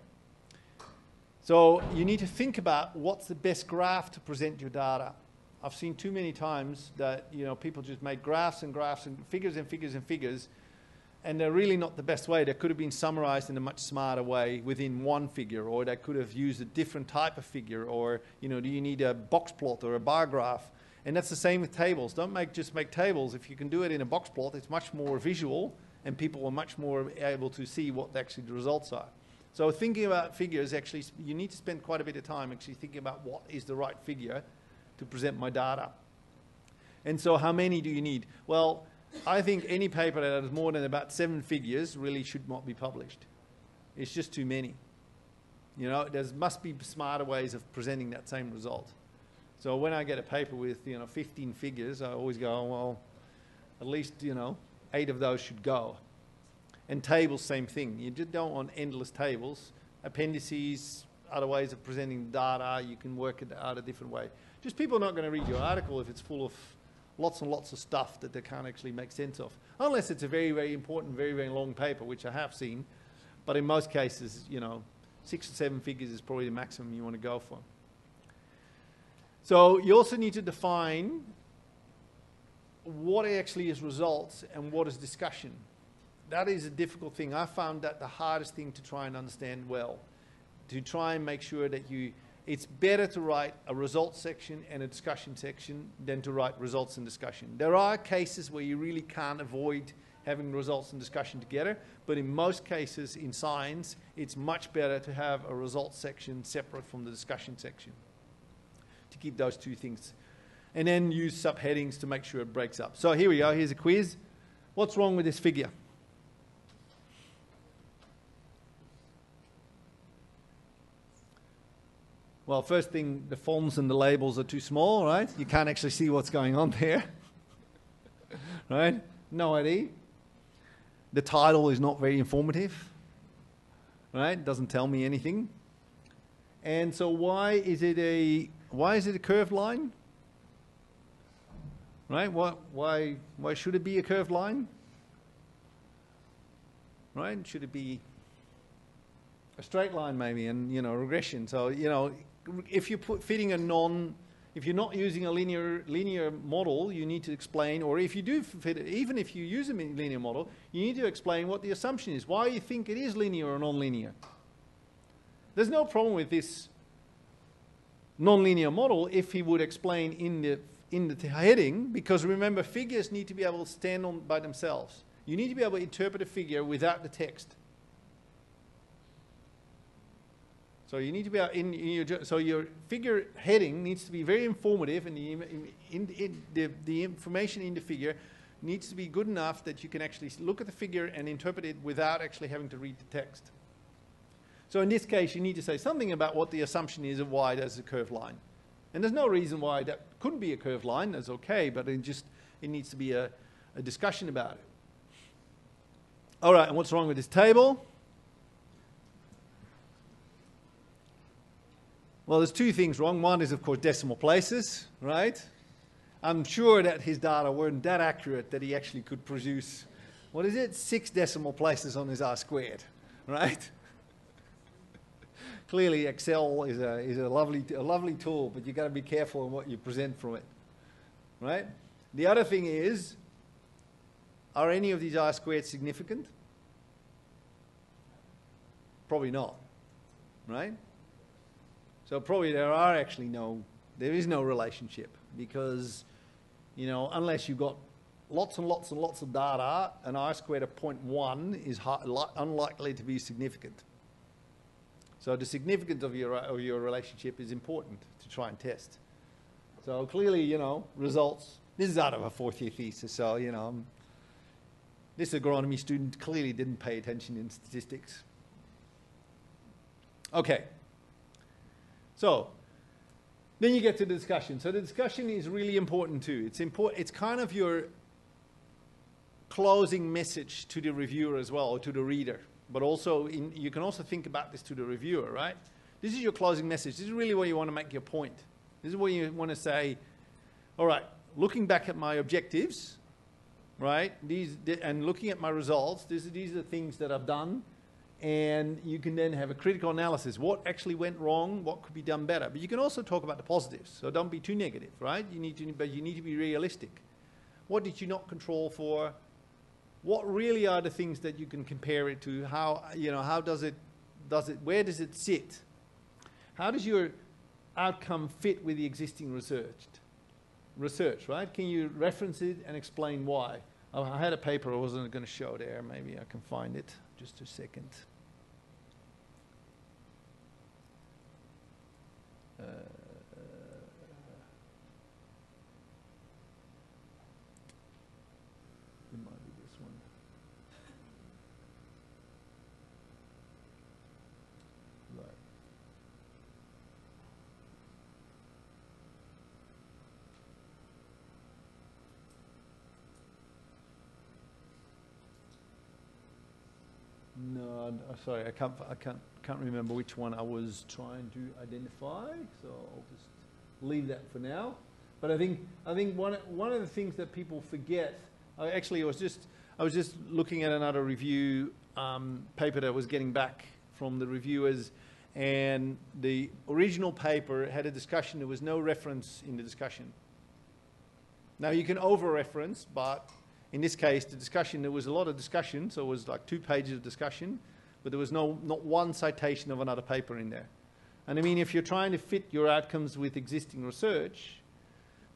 So you need to think about what's the best graph to present your data. I've seen too many times that you know people just make graphs and graphs and figures and figures and figures, and they're really not the best way. They could have been summarized in a much smarter way within one figure, or they could have used a different type of figure, or you know, do you need a box plot or a bar graph? And that's the same with tables. Don't make just make tables. If you can do it in a box plot, it's much more visual, and people are much more able to see what actually the results are. So thinking about figures, actually, you need to spend quite a bit of time actually thinking about what is the right figure to present my data. And so how many do you need? Well, I think any paper that has more than about seven figures really should not be published. It's just too many. You know, there must be smarter ways of presenting that same result. So when I get a paper with, you know, 15 figures, I always go, oh, well, at least, you know, eight of those should go. And tables, same thing. You just don't want endless tables. Appendices, other ways of presenting data, you can work it out a different way. Just people are not going to read your article if it's full of lots and lots of stuff that they can't actually make sense of. Unless it's a very, very important, very, very long paper, which I have seen. But in most cases, you know, six or seven figures is probably the maximum you want to go for. So you also need to define what actually is results and what is discussion. That is a difficult thing. I found that the hardest thing to try and understand well, to try and make sure that you it's better to write a results section and a discussion section than to write results and discussion. There are cases where you really can't avoid having results and discussion together, but in most cases in science, it's much better to have a results section separate from the discussion section to keep those two things. And then use subheadings to make sure it breaks up. So here we go, here's a quiz. What's wrong with this figure? Well, first thing, the fonts and the labels are too small, right? You can't actually see what's going on there, right? No idea. The title is not very informative, right? Doesn't tell me anything. And so, why is it a why is it a curved line? Right? Why why why should it be a curved line? Right? Should it be a straight line maybe and you know regression so you know if you're put, fitting a non, if you're not using a linear, linear model, you need to explain, or if you do fit it, even if you use a linear model, you need to explain what the assumption is, why you think it is linear or nonlinear. There's no problem with this nonlinear model if he would explain in the, in the heading, because remember, figures need to be able to stand on by themselves. You need to be able to interpret a figure without the text. So you need to be in, in your so your figure heading needs to be very informative, and the, in, in, the, the information in the figure needs to be good enough that you can actually look at the figure and interpret it without actually having to read the text. So in this case, you need to say something about what the assumption is of why there's a curved line. And there's no reason why that couldn't be a curved line. That's okay, but it just it needs to be a, a discussion about it. All right, and what's wrong with this table? Well, there's two things wrong. One is, of course, decimal places, right? I'm sure that his data weren't that accurate that he actually could produce, what is it, six decimal places on his R squared, right? Clearly, Excel is a, is a, lovely, a lovely tool, but you've got to be careful in what you present from it, right? The other thing is, are any of these R squared significant? Probably not, right? So probably there are actually no, there is no relationship because, you know, unless you've got lots and lots and lots of data, an R squared of 0.1 is unlikely to be significant. So the significance of your, of your relationship is important to try and test. So clearly, you know, results, this is out of a fourth year thesis, so, you know, this agronomy student clearly didn't pay attention in statistics. Okay. So then you get to the discussion. So the discussion is really important too. It's important. It's kind of your closing message to the reviewer as well, or to the reader. But also, in, you can also think about this to the reviewer, right? This is your closing message. This is really where you want to make your point. This is where you want to say, all right, looking back at my objectives, right? These and looking at my results. These, these are the things that I've done and you can then have a critical analysis. What actually went wrong? What could be done better? But you can also talk about the positives. So don't be too negative, right? You need to, but you need to be realistic. What did you not control for? What really are the things that you can compare it to? How you know? How does it? Does it? Where does it sit? How does your outcome fit with the existing research? Research, right? Can you reference it and explain why? Oh, I had a paper I wasn't going to show there. Maybe I can find it. Just a second. Uh, it might be this one. Right. No, I'm sorry, I can't, I can't, can't remember which one I was trying to identify, so I'll just leave that for now. But I think, I think one, one of the things that people forget, I actually I was just, I was just looking at another review um, paper that was getting back from the reviewers, and the original paper had a discussion. There was no reference in the discussion. Now you can over-reference, but in this case, the discussion, there was a lot of discussion, so it was like two pages of discussion, but there was no, not one citation of another paper in there. And I mean, if you're trying to fit your outcomes with existing research,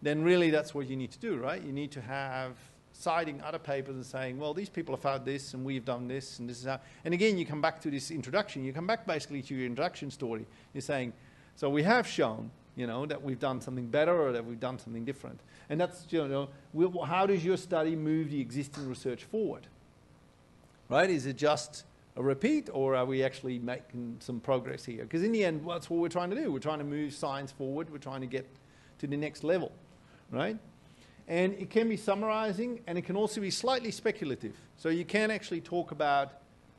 then really that's what you need to do, right? You need to have citing other papers and saying, well, these people have found this and we've done this and this is how. And again, you come back to this introduction. You come back basically to your introduction story. You're saying, so we have shown you know, that we've done something better or that we've done something different. And that's, you know, how does your study move the existing research forward? Right? Is it just a repeat or are we actually making some progress here? Because in the end, that's what we're trying to do. We're trying to move science forward. We're trying to get to the next level, right? And it can be summarizing and it can also be slightly speculative. So you can actually talk about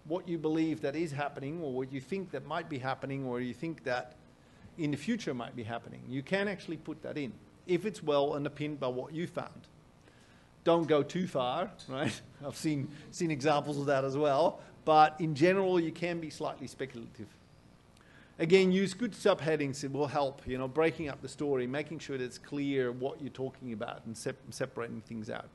what you believe that is happening or what you think that might be happening or you think that in the future might be happening. You can actually put that in if it's well underpinned by what you found. Don't go too far, right? I've seen, seen examples of that as well. But in general, you can be slightly speculative. again, use good subheadings. It will help, you know, breaking up the story, making sure that it's clear what you're talking about and sep- separating things out.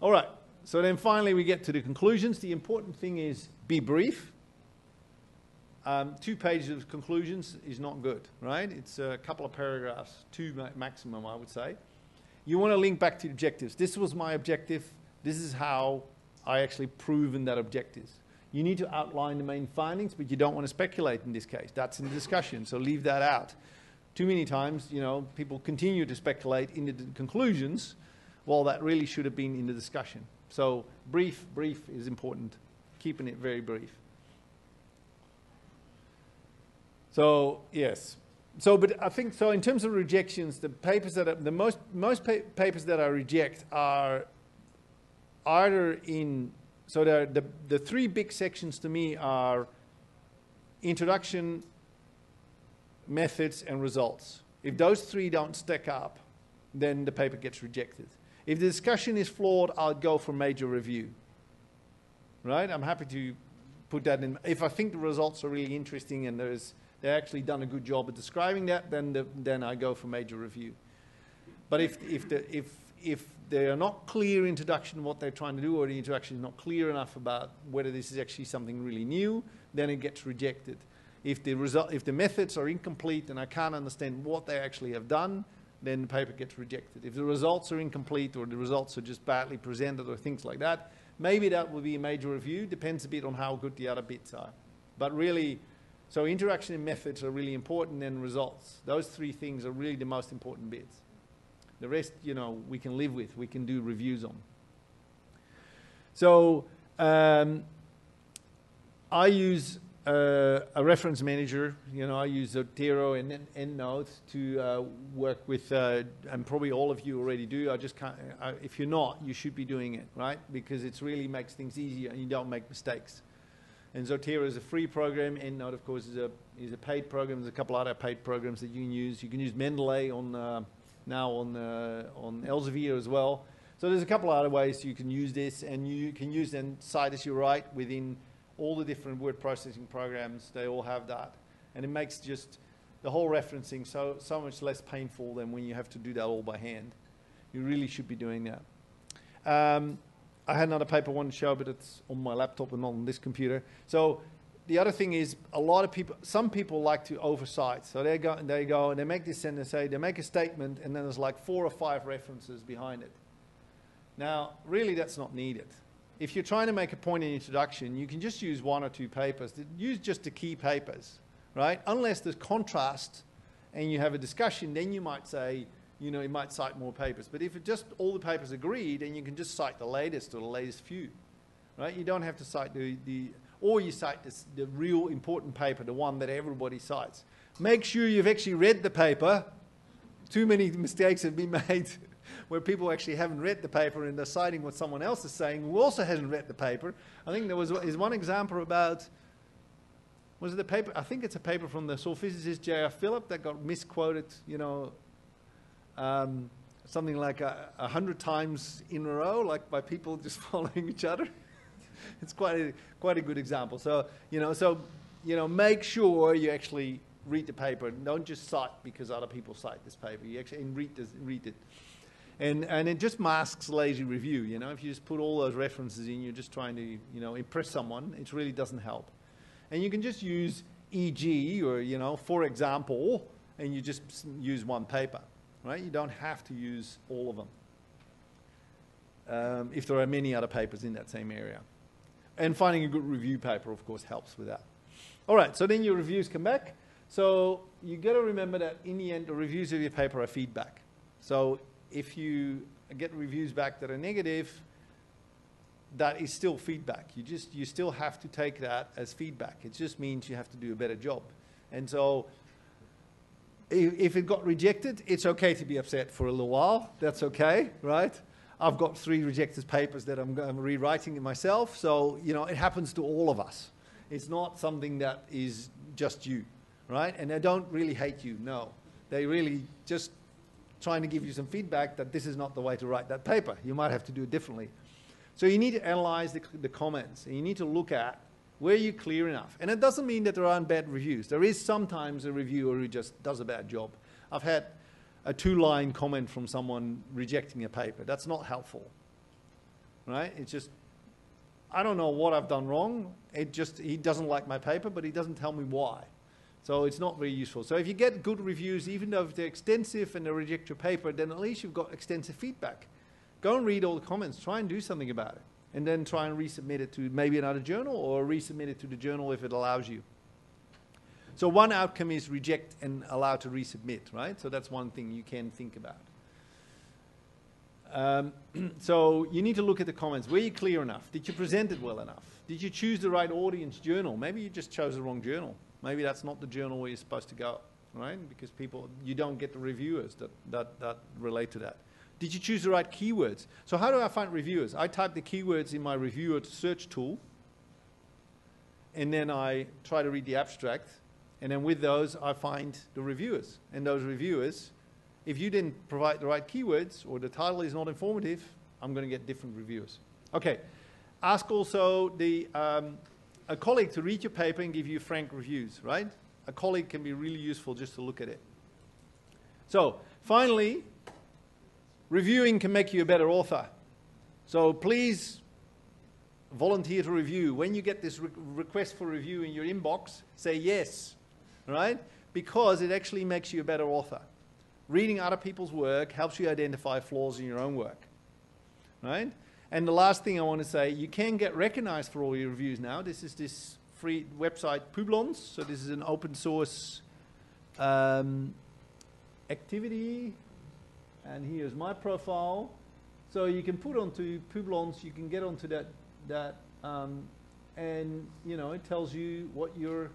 All right, so then finally we get to the conclusions. The important thing is be brief. Um, two pages of conclusions is not good, right? It's a couple of paragraphs, two ma- maximum, I would say. You want to link back to objectives. This was my objective. This is how I actually proven that objectives. You need to outline the main findings, but you don't want to speculate in this case. That's in the discussion, so leave that out. Too many times, you know, people continue to speculate in the conclusions, while that really should have been in the discussion. So brief, brief is important, keeping it very brief. So yes, so but I think so in terms of rejections, the papers that are, the most most pa- papers that I reject are either in so the, the three big sections to me are introduction, methods, and results. If those three don't stack up, then the paper gets rejected. If the discussion is flawed, I'll go for major review. Right? I'm happy to put that in. If I think the results are really interesting and there's they've actually done a good job of describing that, then the, then I go for major review. But if if the if if they are not clear introduction what they're trying to do, or the introduction is not clear enough about whether this is actually something really new, then it gets rejected. If the result, if the methods are incomplete and I can't understand what they actually have done, then the paper gets rejected. If the results are incomplete or the results are just badly presented or things like that, maybe that will be a major review. Depends a bit on how good the other bits are. But really, so interaction and methods are really important, and results. Those three things are really the most important bits. The rest, you know, we can live with, we can do reviews on. So um, I use uh, a reference manager. You know, I use Zotero and EndNote to uh, work with, uh, and probably all of you already do. I just can't. I, if you're not, you should be doing it, right? Because it really makes things easier and you don't make mistakes. And Zotero is a free program. EndNote, of course, is a is a paid program. There's a couple other paid programs that you can use. You can use Mendeley on uh, now on uh, on Elsevier as well. So there's a couple other ways you can use this, and you can use then cite as you write within all the different word processing programs. They all have that, and it makes just the whole referencing so so much less painful than when you have to do that all by hand. You really should be doing that. Um, I had another paper I wanted to show, but it's on my laptop and not on this computer. So the other thing is a lot of people, some people like to oversight. So they go, they go and they make this and they say, they make a statement and then there's like four or five references behind it. Now, really that's not needed. If you're trying to make a point in introduction, you can just use one or two papers. Use just the key papers, right? Unless there's contrast and you have a discussion, then you might say, you know, you might cite more papers. But if it just all the papers agree, then you can just cite the latest or the latest few, right? You don't have to cite the, the or you cite this, the real important paper, the one that everybody cites. Make sure you've actually read the paper. Too many mistakes have been made where people actually haven't read the paper and they're citing what someone else is saying who also hasn't read the paper. I think there was is one example about was it the paper? I think it's a paper from the soil physicist J.R. Philip that got misquoted, you know, um, something like a, hundred times in a row, like by people just following each other. it's quite a, quite a good example. So, you know, so, you know, make sure you actually read the paper. Don't just cite because other people cite this paper. You actually read, this, read it. And, and it just masks lazy review, you know. If you just put all those references in, you're just trying to, you know, impress someone. It really doesn't help. And you can just use EG or, you know, for example, and you just use one paper right? You don't have to use all of them um, if there are many other papers in that same area. And finding a good review paper, of course, helps with that. All right, so then your reviews come back. So you got to remember that in the end, the reviews of your paper are feedback. So if you get reviews back that are negative, that is still feedback. You just you still have to take that as feedback. It just means you have to do a better job. And so if it got rejected, it's okay to be upset for a little while. That's okay, right? I've got three rejected papers that I'm, I'm rewriting myself, so you know it happens to all of us. It's not something that is just you, right? And they don't really hate you. No, they really just trying to give you some feedback that this is not the way to write that paper. You might have to do it differently. So you need to analyze the, the comments, and you need to look at Were you clear enough? And it doesn't mean that there aren't bad reviews. There is sometimes a reviewer who just does a bad job. I've had a two line comment from someone rejecting a paper. That's not helpful. Right? It's just, I don't know what I've done wrong. It just, he doesn't like my paper, but he doesn't tell me why. So it's not very useful. So if you get good reviews, even though they're extensive and they reject your paper, then at least you've got extensive feedback. Go and read all the comments. Try and do something about it. And then try and resubmit it to maybe another journal or resubmit it to the journal if it allows you. So one outcome is reject and allow to resubmit, right? So that's one thing you can think about. Um, so you need to look at the comments. Were you clear enough? Did you present it well enough? Did you choose the right audience journal? Maybe you just chose the wrong journal. Maybe that's not the journal where you're supposed to go, right? Because people, you don't get the reviewers that, that, that relate to that. Did you choose the right keywords? So how do I find reviewers? I type the keywords in my reviewer search tool, and then I try to read the abstract, and then with those I find the reviewers. And those reviewers, if you didn't provide the right keywords or the title is not informative, I'm going to get different reviewers. Okay. Ask also the um, a colleague to read your paper and give you frank reviews, right? A colleague can be really useful just to look at it. So, finally, reviewing can make you a better author. So please volunteer to review. When you get this re request for review in your inbox, say yes, right? Because it actually makes you a better author. Reading other people's work helps you identify flaws in your own work, right? And the last thing I want to say, you can get recognized for all your reviews now. This is this free website, Publons. So this is an open source um, activity. And here's my profile. So you can put onto Publons, you can get onto that, that um, and you know, it tells you what, you're,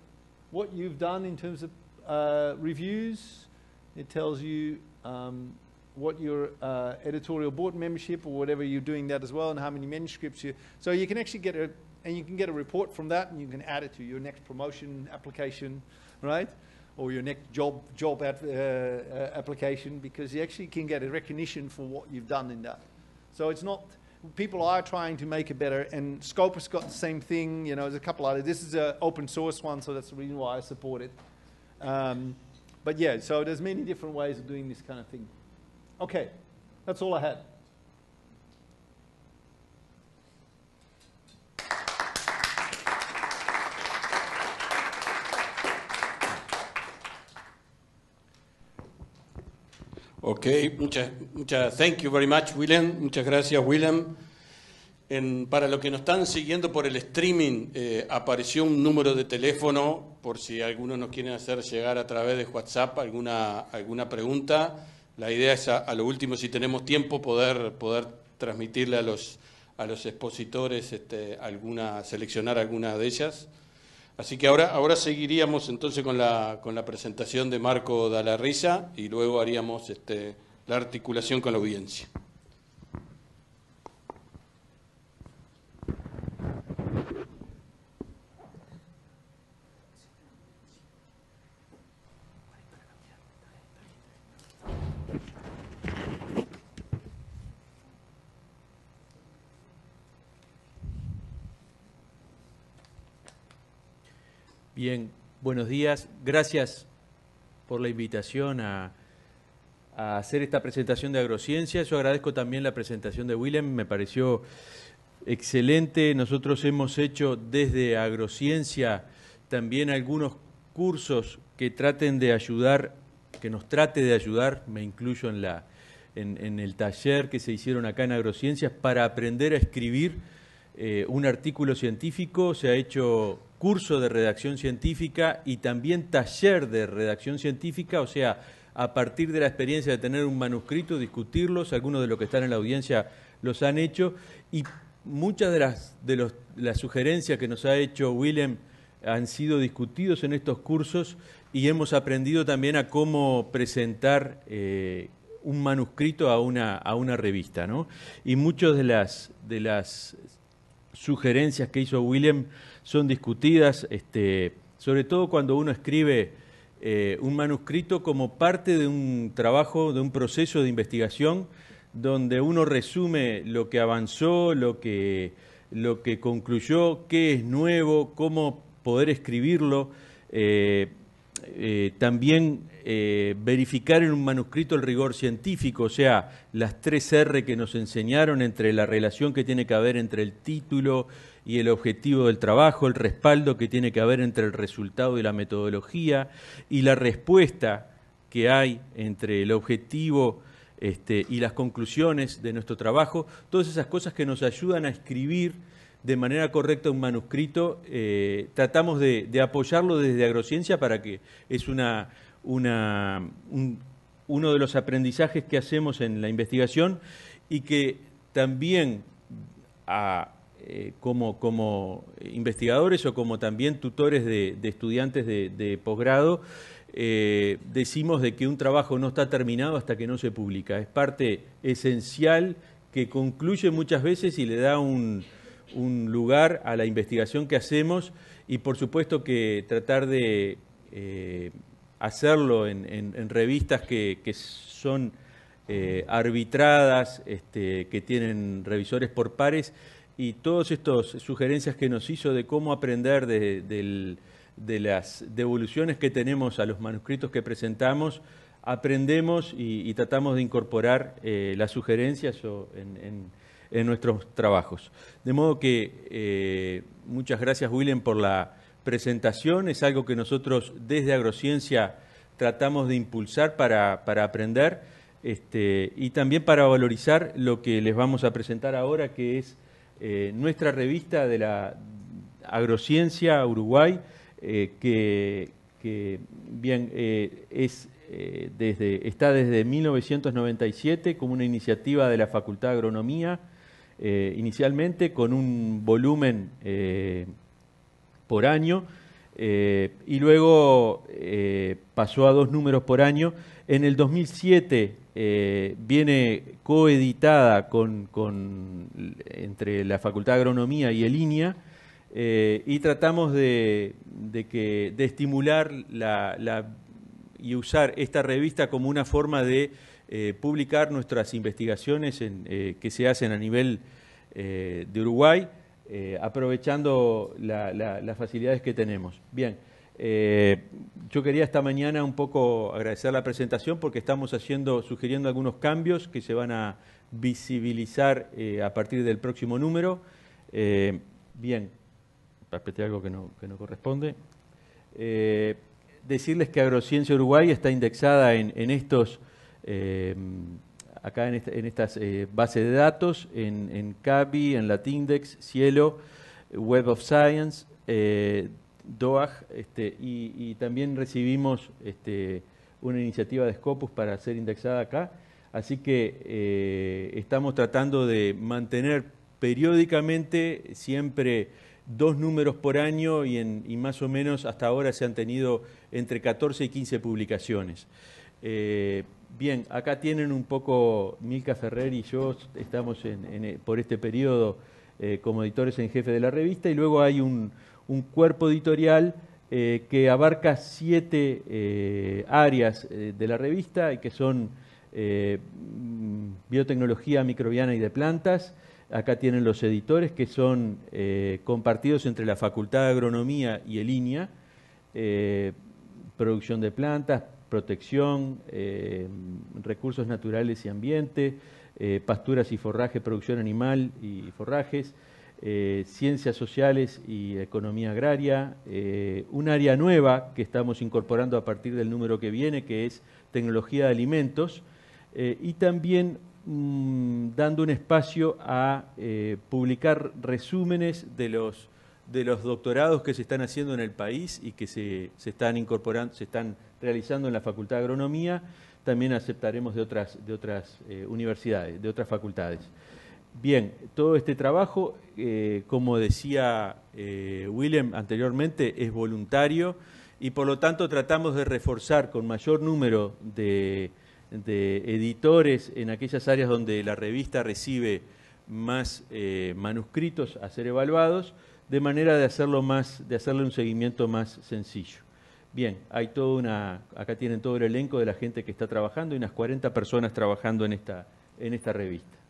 what you've done in terms of uh, reviews. It tells you um, what your uh, editorial board membership or whatever you're doing that as well, and how many manuscripts you. So you can actually get a, and you can get a report from that, and you can add it to your next promotion application, right? Or your next job job uh, uh, application, because you actually can get a recognition for what you've done in that. So it's not. People are trying to make it better, and Scopus got the same thing. You know, there's a couple other. This is an open source one, so that's the reason why I support it. Um, but yeah, so there's many different ways of doing this kind of thing. Okay, that's all I had. Ok, muchas, muchas, thank you very much, Willem. Muchas gracias, Willem. En, para los que nos están siguiendo por el streaming, eh, apareció un número de teléfono por si alguno nos quiere hacer llegar a través de WhatsApp alguna, alguna pregunta. La idea es a, lo último, si tenemos tiempo, poder, poder transmitirle a los, a los expositores este, alguna, seleccionar alguna de ellas. Así que ahora, ahora seguiríamos entonces con la, con la presentación de Marco Risa y luego haríamos este, la articulación con la audiencia. Bien, buenos días. Gracias por la invitación a, hacer esta presentación de agrociencia. Yo agradezco también la presentación de Willem, me pareció excelente. Nosotros hemos hecho desde agrociencia también algunos cursos que traten de ayudar, que nos trate de ayudar, me incluyo en, el taller que se hicieron acá en agrociencias, para aprender a escribir eh, un artículo científico. Se ha hecho curso de redacción científica y también taller de redacción científica, o sea, a partir de la experiencia de tener un manuscrito, discutirlos, algunos de los que están en la audiencia los han hecho, y muchas de las, de las sugerencias que nos ha hecho Willem han sido discutidos en estos cursos y hemos aprendido también a cómo presentar eh, un manuscrito a una, a una revista. ¿no? Y muchas de las, de las sugerencias que hizo Willem son discutidas, este, sobre todo cuando uno escribe eh, un manuscrito como parte de un trabajo, de un proceso de investigación, donde uno resume lo que avanzó, lo que, lo que concluyó, qué es nuevo, cómo poder escribirlo. Eh, eh, también verificar en un manuscrito el rigor científico, o sea, las tres R que nos enseñaron entre la relación que tiene que haber entre el título y el objetivo del trabajo, el respaldo que tiene que haber entre el resultado y la metodología, y la respuesta que hay entre el objetivo este, y las conclusiones de nuestro trabajo, todas esas cosas que nos ayudan a escribir de manera correcta un manuscrito, eh, tratamos de, apoyarlo desde Agrociencia para que es una, uno de los aprendizajes que hacemos en la investigación y que también eh, como, como, investigadores o como también tutores de, estudiantes de, posgrado, eh, decimos de que un trabajo no está terminado hasta que no se publica. Es parte esencial que concluye muchas veces y le da un, un lugar a la investigación que hacemos y por supuesto que tratar de eh, hacerlo en, revistas que, son arbitradas, este, que tienen revisores por pares y todas estas sugerencias que nos hizo de cómo aprender de, las devoluciones que tenemos a los manuscritos que presentamos, aprendemos y, tratamos de incorporar eh, las sugerencias en en nuestros trabajos. De modo que eh, muchas gracias, William, por la presentación. Es algo que nosotros desde Agrociencia tratamos de impulsar para, aprender este, y también para valorizar lo que les vamos a presentar ahora, que es eh, nuestra revista de la Agrociencia Uruguay, eh, que, bien es desde, está desde 1997 como una iniciativa de la Facultad de Agronomía eh, inicialmente con un volumen eh, por año eh, y luego pasó a dos números por año. En el 2007 viene coeditada con, entre la Facultad de Agronomía y el INIA y tratamos de, que, de estimular y usar esta revista como una forma de eh, publicar nuestras investigaciones eh, que se hacen a nivel eh, de Uruguay, aprovechando las facilidades que tenemos. Bien, yo quería esta mañana un poco agradecer la presentación porque estamos haciendo, sugiriendo algunos cambios que se van a visibilizar a partir del próximo número. bien, respete algo que no, que no corresponde. decirles que Agrociencia Uruguay está indexada en, estos eh, acá en, estas eh, bases de datos, en, CABI, en Latindex, Cielo, Web of Science, eh, DOAG, este, y, también recibimos este, una iniciativa de Scopus para ser indexada acá. Así que estamos tratando de mantener periódicamente siempre dos números por año y, en, y más o menos hasta ahora se han tenido entre 14 y 15 publicaciones. Bien, acá tienen un poco Milka Ferrer y yo estamos eh, por este periodo eh, como editores en jefe de la revista y luego hay un, cuerpo editorial eh, que abarca siete áreas de la revista y que son biotecnología microbiana y de plantas. Acá tienen los editores que son compartidos entre la Facultad de Agronomía y el INIA, producción de plantas, protección, eh, recursos naturales y ambiente, eh, pasturas y forraje, producción animal y forrajes, eh, ciencias sociales y economía agraria, un área nueva que estamos incorporando a partir del número que viene, que es tecnología de alimentos, y también mm, dando un espacio a publicar resúmenes de los de los doctorados que se están haciendo en el país y que se, se están incorporando, se están realizando en la Facultad de Agronomía, también aceptaremos de otras, de otras eh, universidades, de otras facultades. Bien, todo este trabajo, eh, como decía eh, Willem anteriormente, es voluntario y por lo tanto tratamos de reforzar con mayor número de, editores en aquellas áreas donde la revista recibe más manuscritos a ser evaluados, de manera de hacerlo más, de hacerle un seguimiento más sencillo. Bien, hay toda una, acá tienen todo el elenco de la gente que está trabajando, y unas 40 personas trabajando en esta, en esta revista.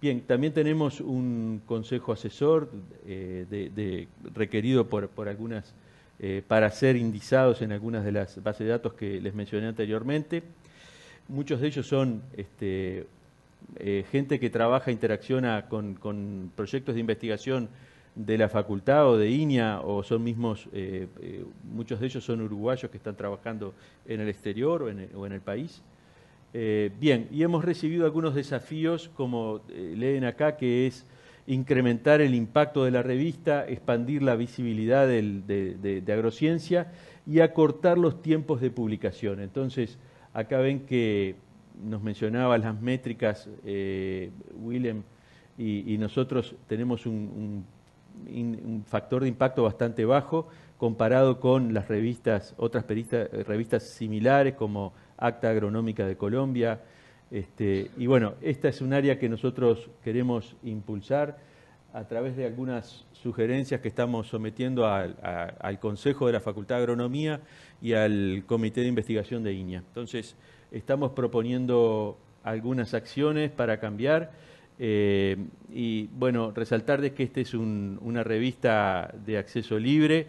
Bien, también tenemos un consejo asesor eh, requerido por, por algunas, eh, para ser indizados en algunas de las bases de datos que les mencioné anteriormente. Muchos de ellos son este, eh, gente que trabaja, interacciona con, proyectos de investigación de la facultad o de INIA, o son mismos, muchos de ellos son uruguayos que están trabajando en el exterior o en el país. Eh, bien, y hemos recibido algunos desafíos, como eh, leen acá, que es incrementar el impacto de la revista, expandir la visibilidad de, agrociencia y acortar los tiempos de publicación. Entonces, acá ven que nos mencionaba las métricas, eh, Willem, y, nosotros tenemos un, factor de impacto bastante bajo comparado con las revistas, otras revistas similares como Acta Agronómica de Colombia. Este, y bueno, esta es un área que nosotros queremos impulsar a través de algunas sugerencias que estamos sometiendo al Consejo de la Facultad de Agronomía y al Comité de Investigación de INIA. Entonces, estamos proponiendo algunas acciones para cambiar eh, y, bueno, resaltar de que esta es una revista de acceso libre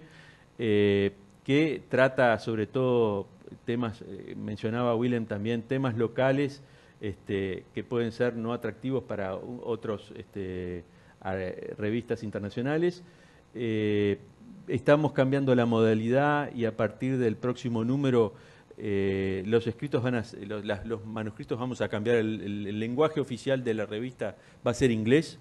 eh, que trata sobre todo temas, eh, mencionaba Willem también, temas locales este, que pueden ser no atractivos para otros este, revistas internacionales. Eh, estamos cambiando la modalidad y a partir del próximo número eh, los escritos van a, los, manuscritos vamos a cambiar el, lenguaje oficial de la revista va a ser inglés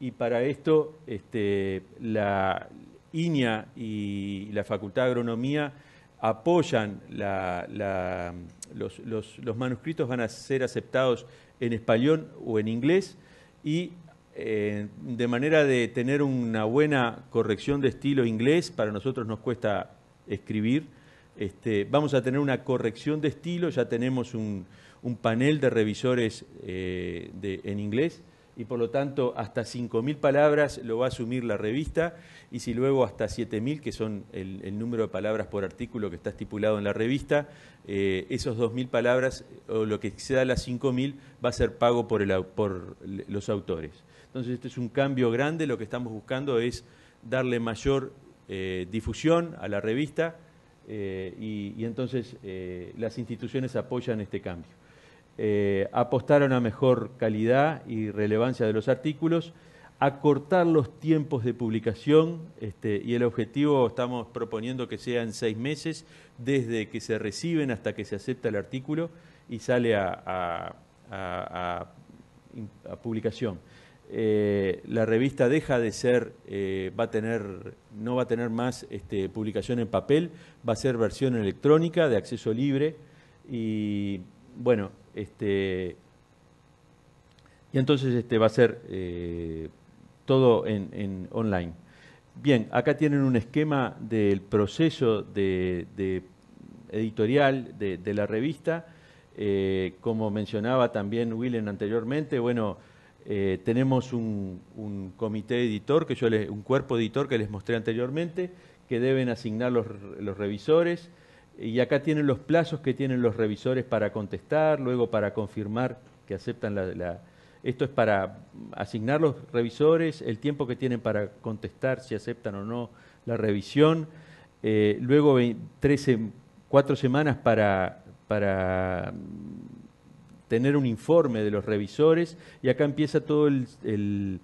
y para esto este, la INIA y la Facultad de Agronomía apoyan los, manuscritos van a ser aceptados en español o en inglés y eh, de manera de tener una buena corrección de estilo inglés, para nosotros nos cuesta escribir, este, vamos a tener una corrección de estilo, ya tenemos un, panel de revisores eh, en inglés y por lo tanto hasta 5.000 palabras lo va a asumir la revista y si luego hasta 7.000, que son el, número de palabras por artículo que está estipulado en la revista, eh, esos 2.000 palabras o lo que exceda las 5.000 va a ser pago por, los autores. Entonces este es un cambio grande, lo que estamos buscando es darle mayor eh, difusión a la revista eh, y, entonces las instituciones apoyan este cambio eh, apostar a una mejor calidad y relevancia de los artículos, acortar los tiempos de publicación este, y el objetivo estamos proponiendo que sea en seis meses desde que se reciben hasta que se acepta el artículo y sale a, publicación. Eh, la revista deja de ser, eh, va a tener, no va a tener más este, publicación en papel, va a ser versión electrónica de acceso libre y bueno, este, y entonces este, va a ser eh, todo en, online. Bien, acá tienen un esquema del proceso de, editorial de, la revista. Eh, como mencionaba también Willen anteriormente, bueno, eh, tenemos un, comité editor, que yo les, un cuerpo editor que les mostré anteriormente, que deben asignar los, los revisores. Y acá tienen los plazos que tienen los revisores para contestar, luego para confirmar que aceptan la, esto es para asignar los revisores, el tiempo que tienen para contestar si aceptan o no la revisión, eh, luego 13, cuatro semanas para, para tener un informe de los revisores. Y acá empieza todo el,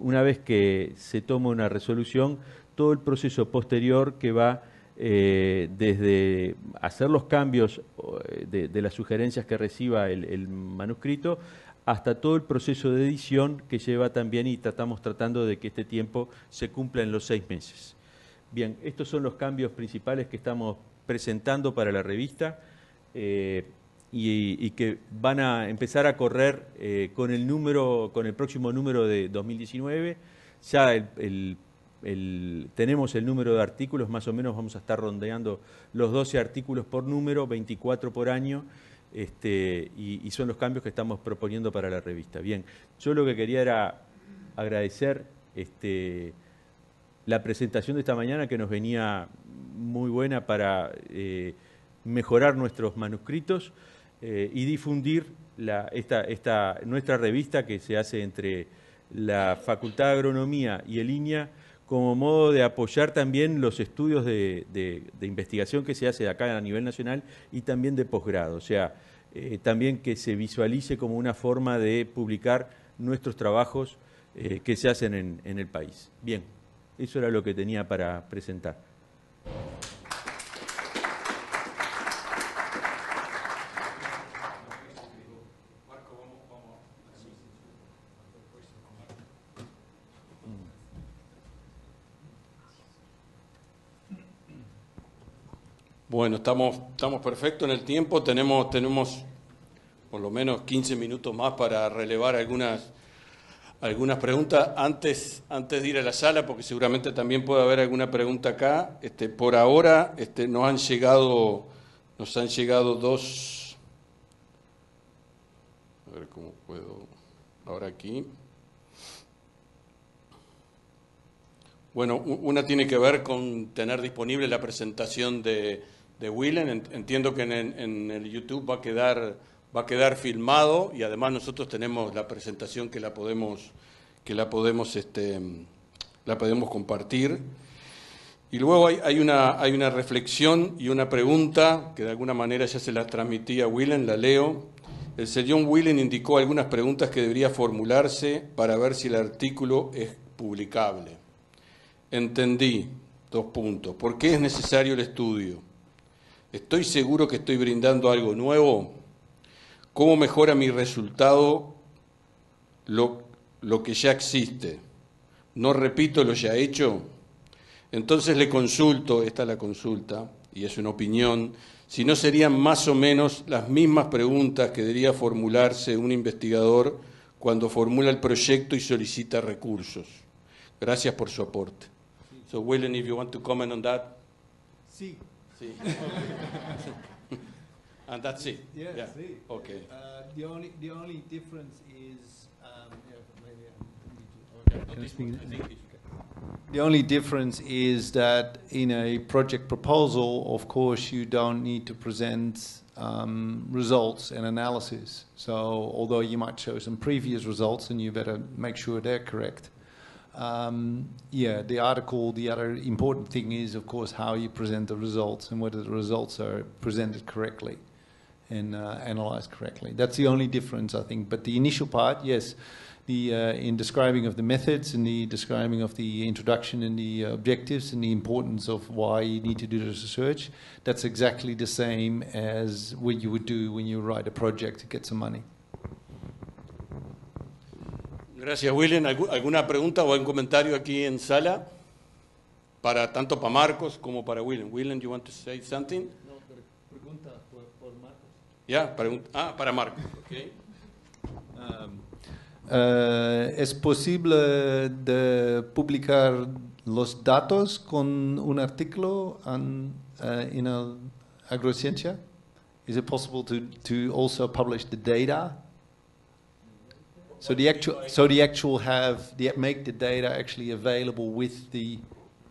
una vez que se toma una resolución, todo el proceso posterior que va eh, desde hacer los cambios eh, de, las sugerencias que reciba el, manuscrito hasta todo el proceso de edición que lleva también y estamos tratando de que este tiempo se cumpla en los seis meses. Bien, estos son los cambios principales que estamos presentando para la revista eh, y, que van a empezar a correr con el número, con el próximo número de 2019. Ya el, el tenemos el número de artículos, más o menos vamos a estar rondeando los 12 artículos por número, 24 por año, este, y, son los cambios que estamos proponiendo para la revista. Bien, yo lo que quería era agradecer este, la presentación de esta mañana que nos venía muy buena para eh, mejorar nuestros manuscritos eh, y difundir la, esta, esta, nuestra revista que se hace entre la Facultad de Agronomía y el INIA como modo de apoyar también los estudios de, investigación que se hace acá a nivel nacional y también de posgrado. O sea, eh, también que se visualice como una forma de publicar nuestros trabajos eh, que se hacen en, en el país. Bien, eso era lo que tenía para presentar. Bueno, estamos, estamos perfectos en el tiempo, tenemos, tenemos por lo menos 15 minutos más para relevar algunas, algunas preguntas antes, antes de ir a la sala, porque seguramente también puede haber alguna pregunta acá. Este, por ahora este, nos han llegado, nos han llegado dos. A ver cómo puedo. Ahora aquí. Bueno, una tiene que ver con tener disponible la presentación de de Willen. Entiendo que en, el YouTube va a quedar va a quedar filmado y además nosotros tenemos la presentación que la podemos que la podemos este, la podemos compartir. Y luego hay, una, hay una reflexión y una pregunta que de alguna manera ya se la transmití a Willen, la leo. El señor Willen indicó algunas preguntas que debería formularse para ver si el artículo es publicable. Entendí, dos puntos. ¿Por qué es necesario el estudio? ¿Estoy seguro que estoy brindando algo nuevo? ¿Cómo mejora mi resultado lo, lo que ya existe? ¿No repito lo ya hecho? Entonces le consulto, esta es la consulta, y es una opinión, si no serían más o menos las mismas preguntas que debería formularse un investigador cuando formula el proyecto y solicita recursos. Gracias por su aporte. So, Willen, if you want to comment on that. Sí. See. and that's it. Yeah. yeah. See. Okay. Uh, the only the only difference is um, the only difference is that in a project proposal, of course, you don't need to present um, results and analysis. So, although you might show some previous results, and you better make sure they're correct. Um, yeah, the article, the other important thing is, of course, how you present the results and whether the results are presented correctly and uh, analyzed correctly. That's the only difference, I think. But the initial part, yes, the uh, in describing of the methods and the describing of the introduction and the objectives and the importance of why you need to do the research, that's exactly the same as what you would do when you write a project to get some money. Gracias, William. ¿Alguna pregunta o algún comentario aquí en sala? Para tanto para Marcos como para William. William, you want to say something? No, pregunta por, Marcos. Ya, ah, para Marcos. Okay. Um, uh, ¿Es posible de publicar los datos con un artículo en uh, agrociencia? Is it possible to, to also publish the data so the actual, so the actual have the make the data actually available with the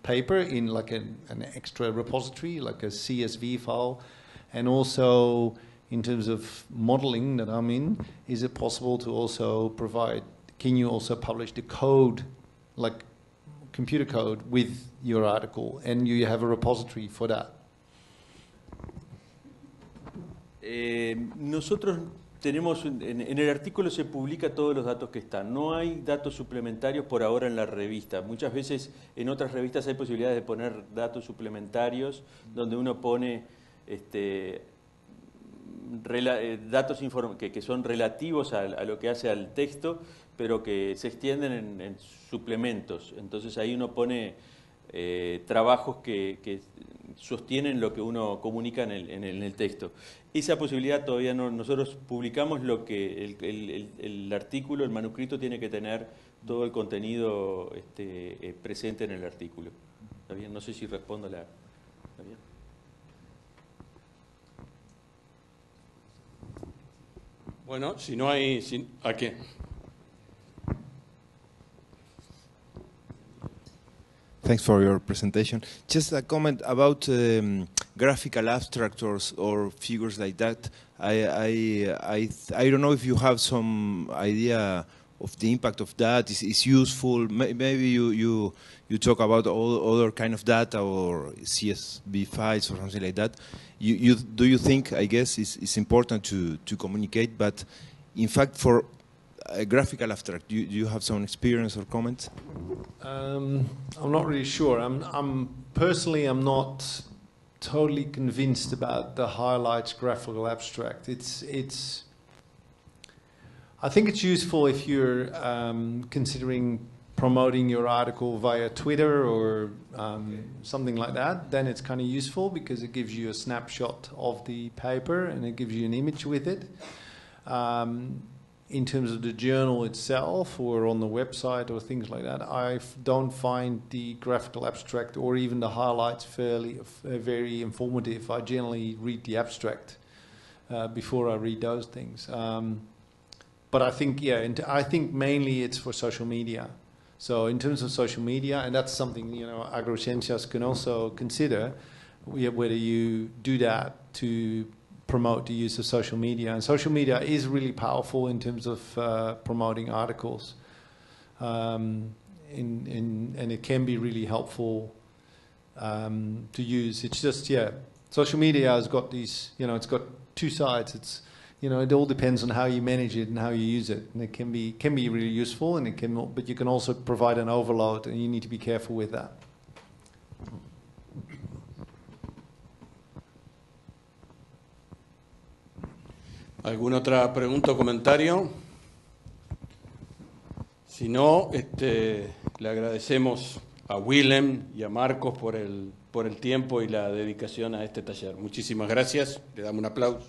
paper in like an, an extra repository, like a CSV file, and also in terms of modeling that I'm in, is it possible to also provide? Can you also publish the code, like computer code, with your article, and you have a repository for that? Eh, nosotros tenemos en, el artículo se publica todos los datos que están. No hay datos suplementarios por ahora en la revista. Muchas veces en otras revistas hay posibilidades de poner datos suplementarios donde uno pone este, eh, datos que, son relativos a, lo que hace al texto, pero que se extienden en, suplementos. Entonces ahí uno pone eh, trabajos que, sostienen lo que uno comunica en el texto. Esa posibilidad todavía no. Nosotros publicamos lo que el, artículo, el manuscrito tiene que tener todo el contenido este, eh, presente en el artículo. ¿Está bien? No sé si respondo la. ¿Está bien? Bueno, si no hay. ¿A qué? Thanks for your presentation. Just a comment about um, graphical abstractors or figures like that. I, I, I, I don't know if you have some idea of the impact of that. Is, is useful? Maybe you, you, you talk about all other kind of data or CSV files or something like that. You, you, do you think, I guess, it's, it's important to, to communicate, but in fact, for a graphical abstract, do you, do you have some experience or comments? Um, I'm not really sure. I'm, I'm personally, I'm not totally convinced about the highlights graphical abstract. It's it's. I think it's useful if you're um, considering promoting your article via Twitter or um, something like that. Then it's kind of useful because it gives you a snapshot of the paper and it gives you an image with it. Um, in terms of the journal itself or on the website or things like that, I don't find the graphical abstract or even the highlights fairly uh, very informative. I generally read the abstract uh, before I read those things. Um, but I think, yeah, I think mainly it's for social media. So in terms of social media, and that's something you know agrociencias can also consider, whether you do that to promote the use of social media. And social media is really powerful in terms of uh, promoting articles. Um, in, in, and it can be really helpful um, to use. It's just, yeah, social media has got these, you know, it's got two sides. It's, you know, it all depends on how you manage it and how you use it. And it can be, can be really useful, and it can, but you can also provide an overload, and you need to be careful with that. ¿Alguna otra pregunta o comentario? Si no, este, le agradecemos a Willem y a Marcos por el, por el tiempo y la dedicación a este taller. Muchísimas gracias. Le damos un aplauso.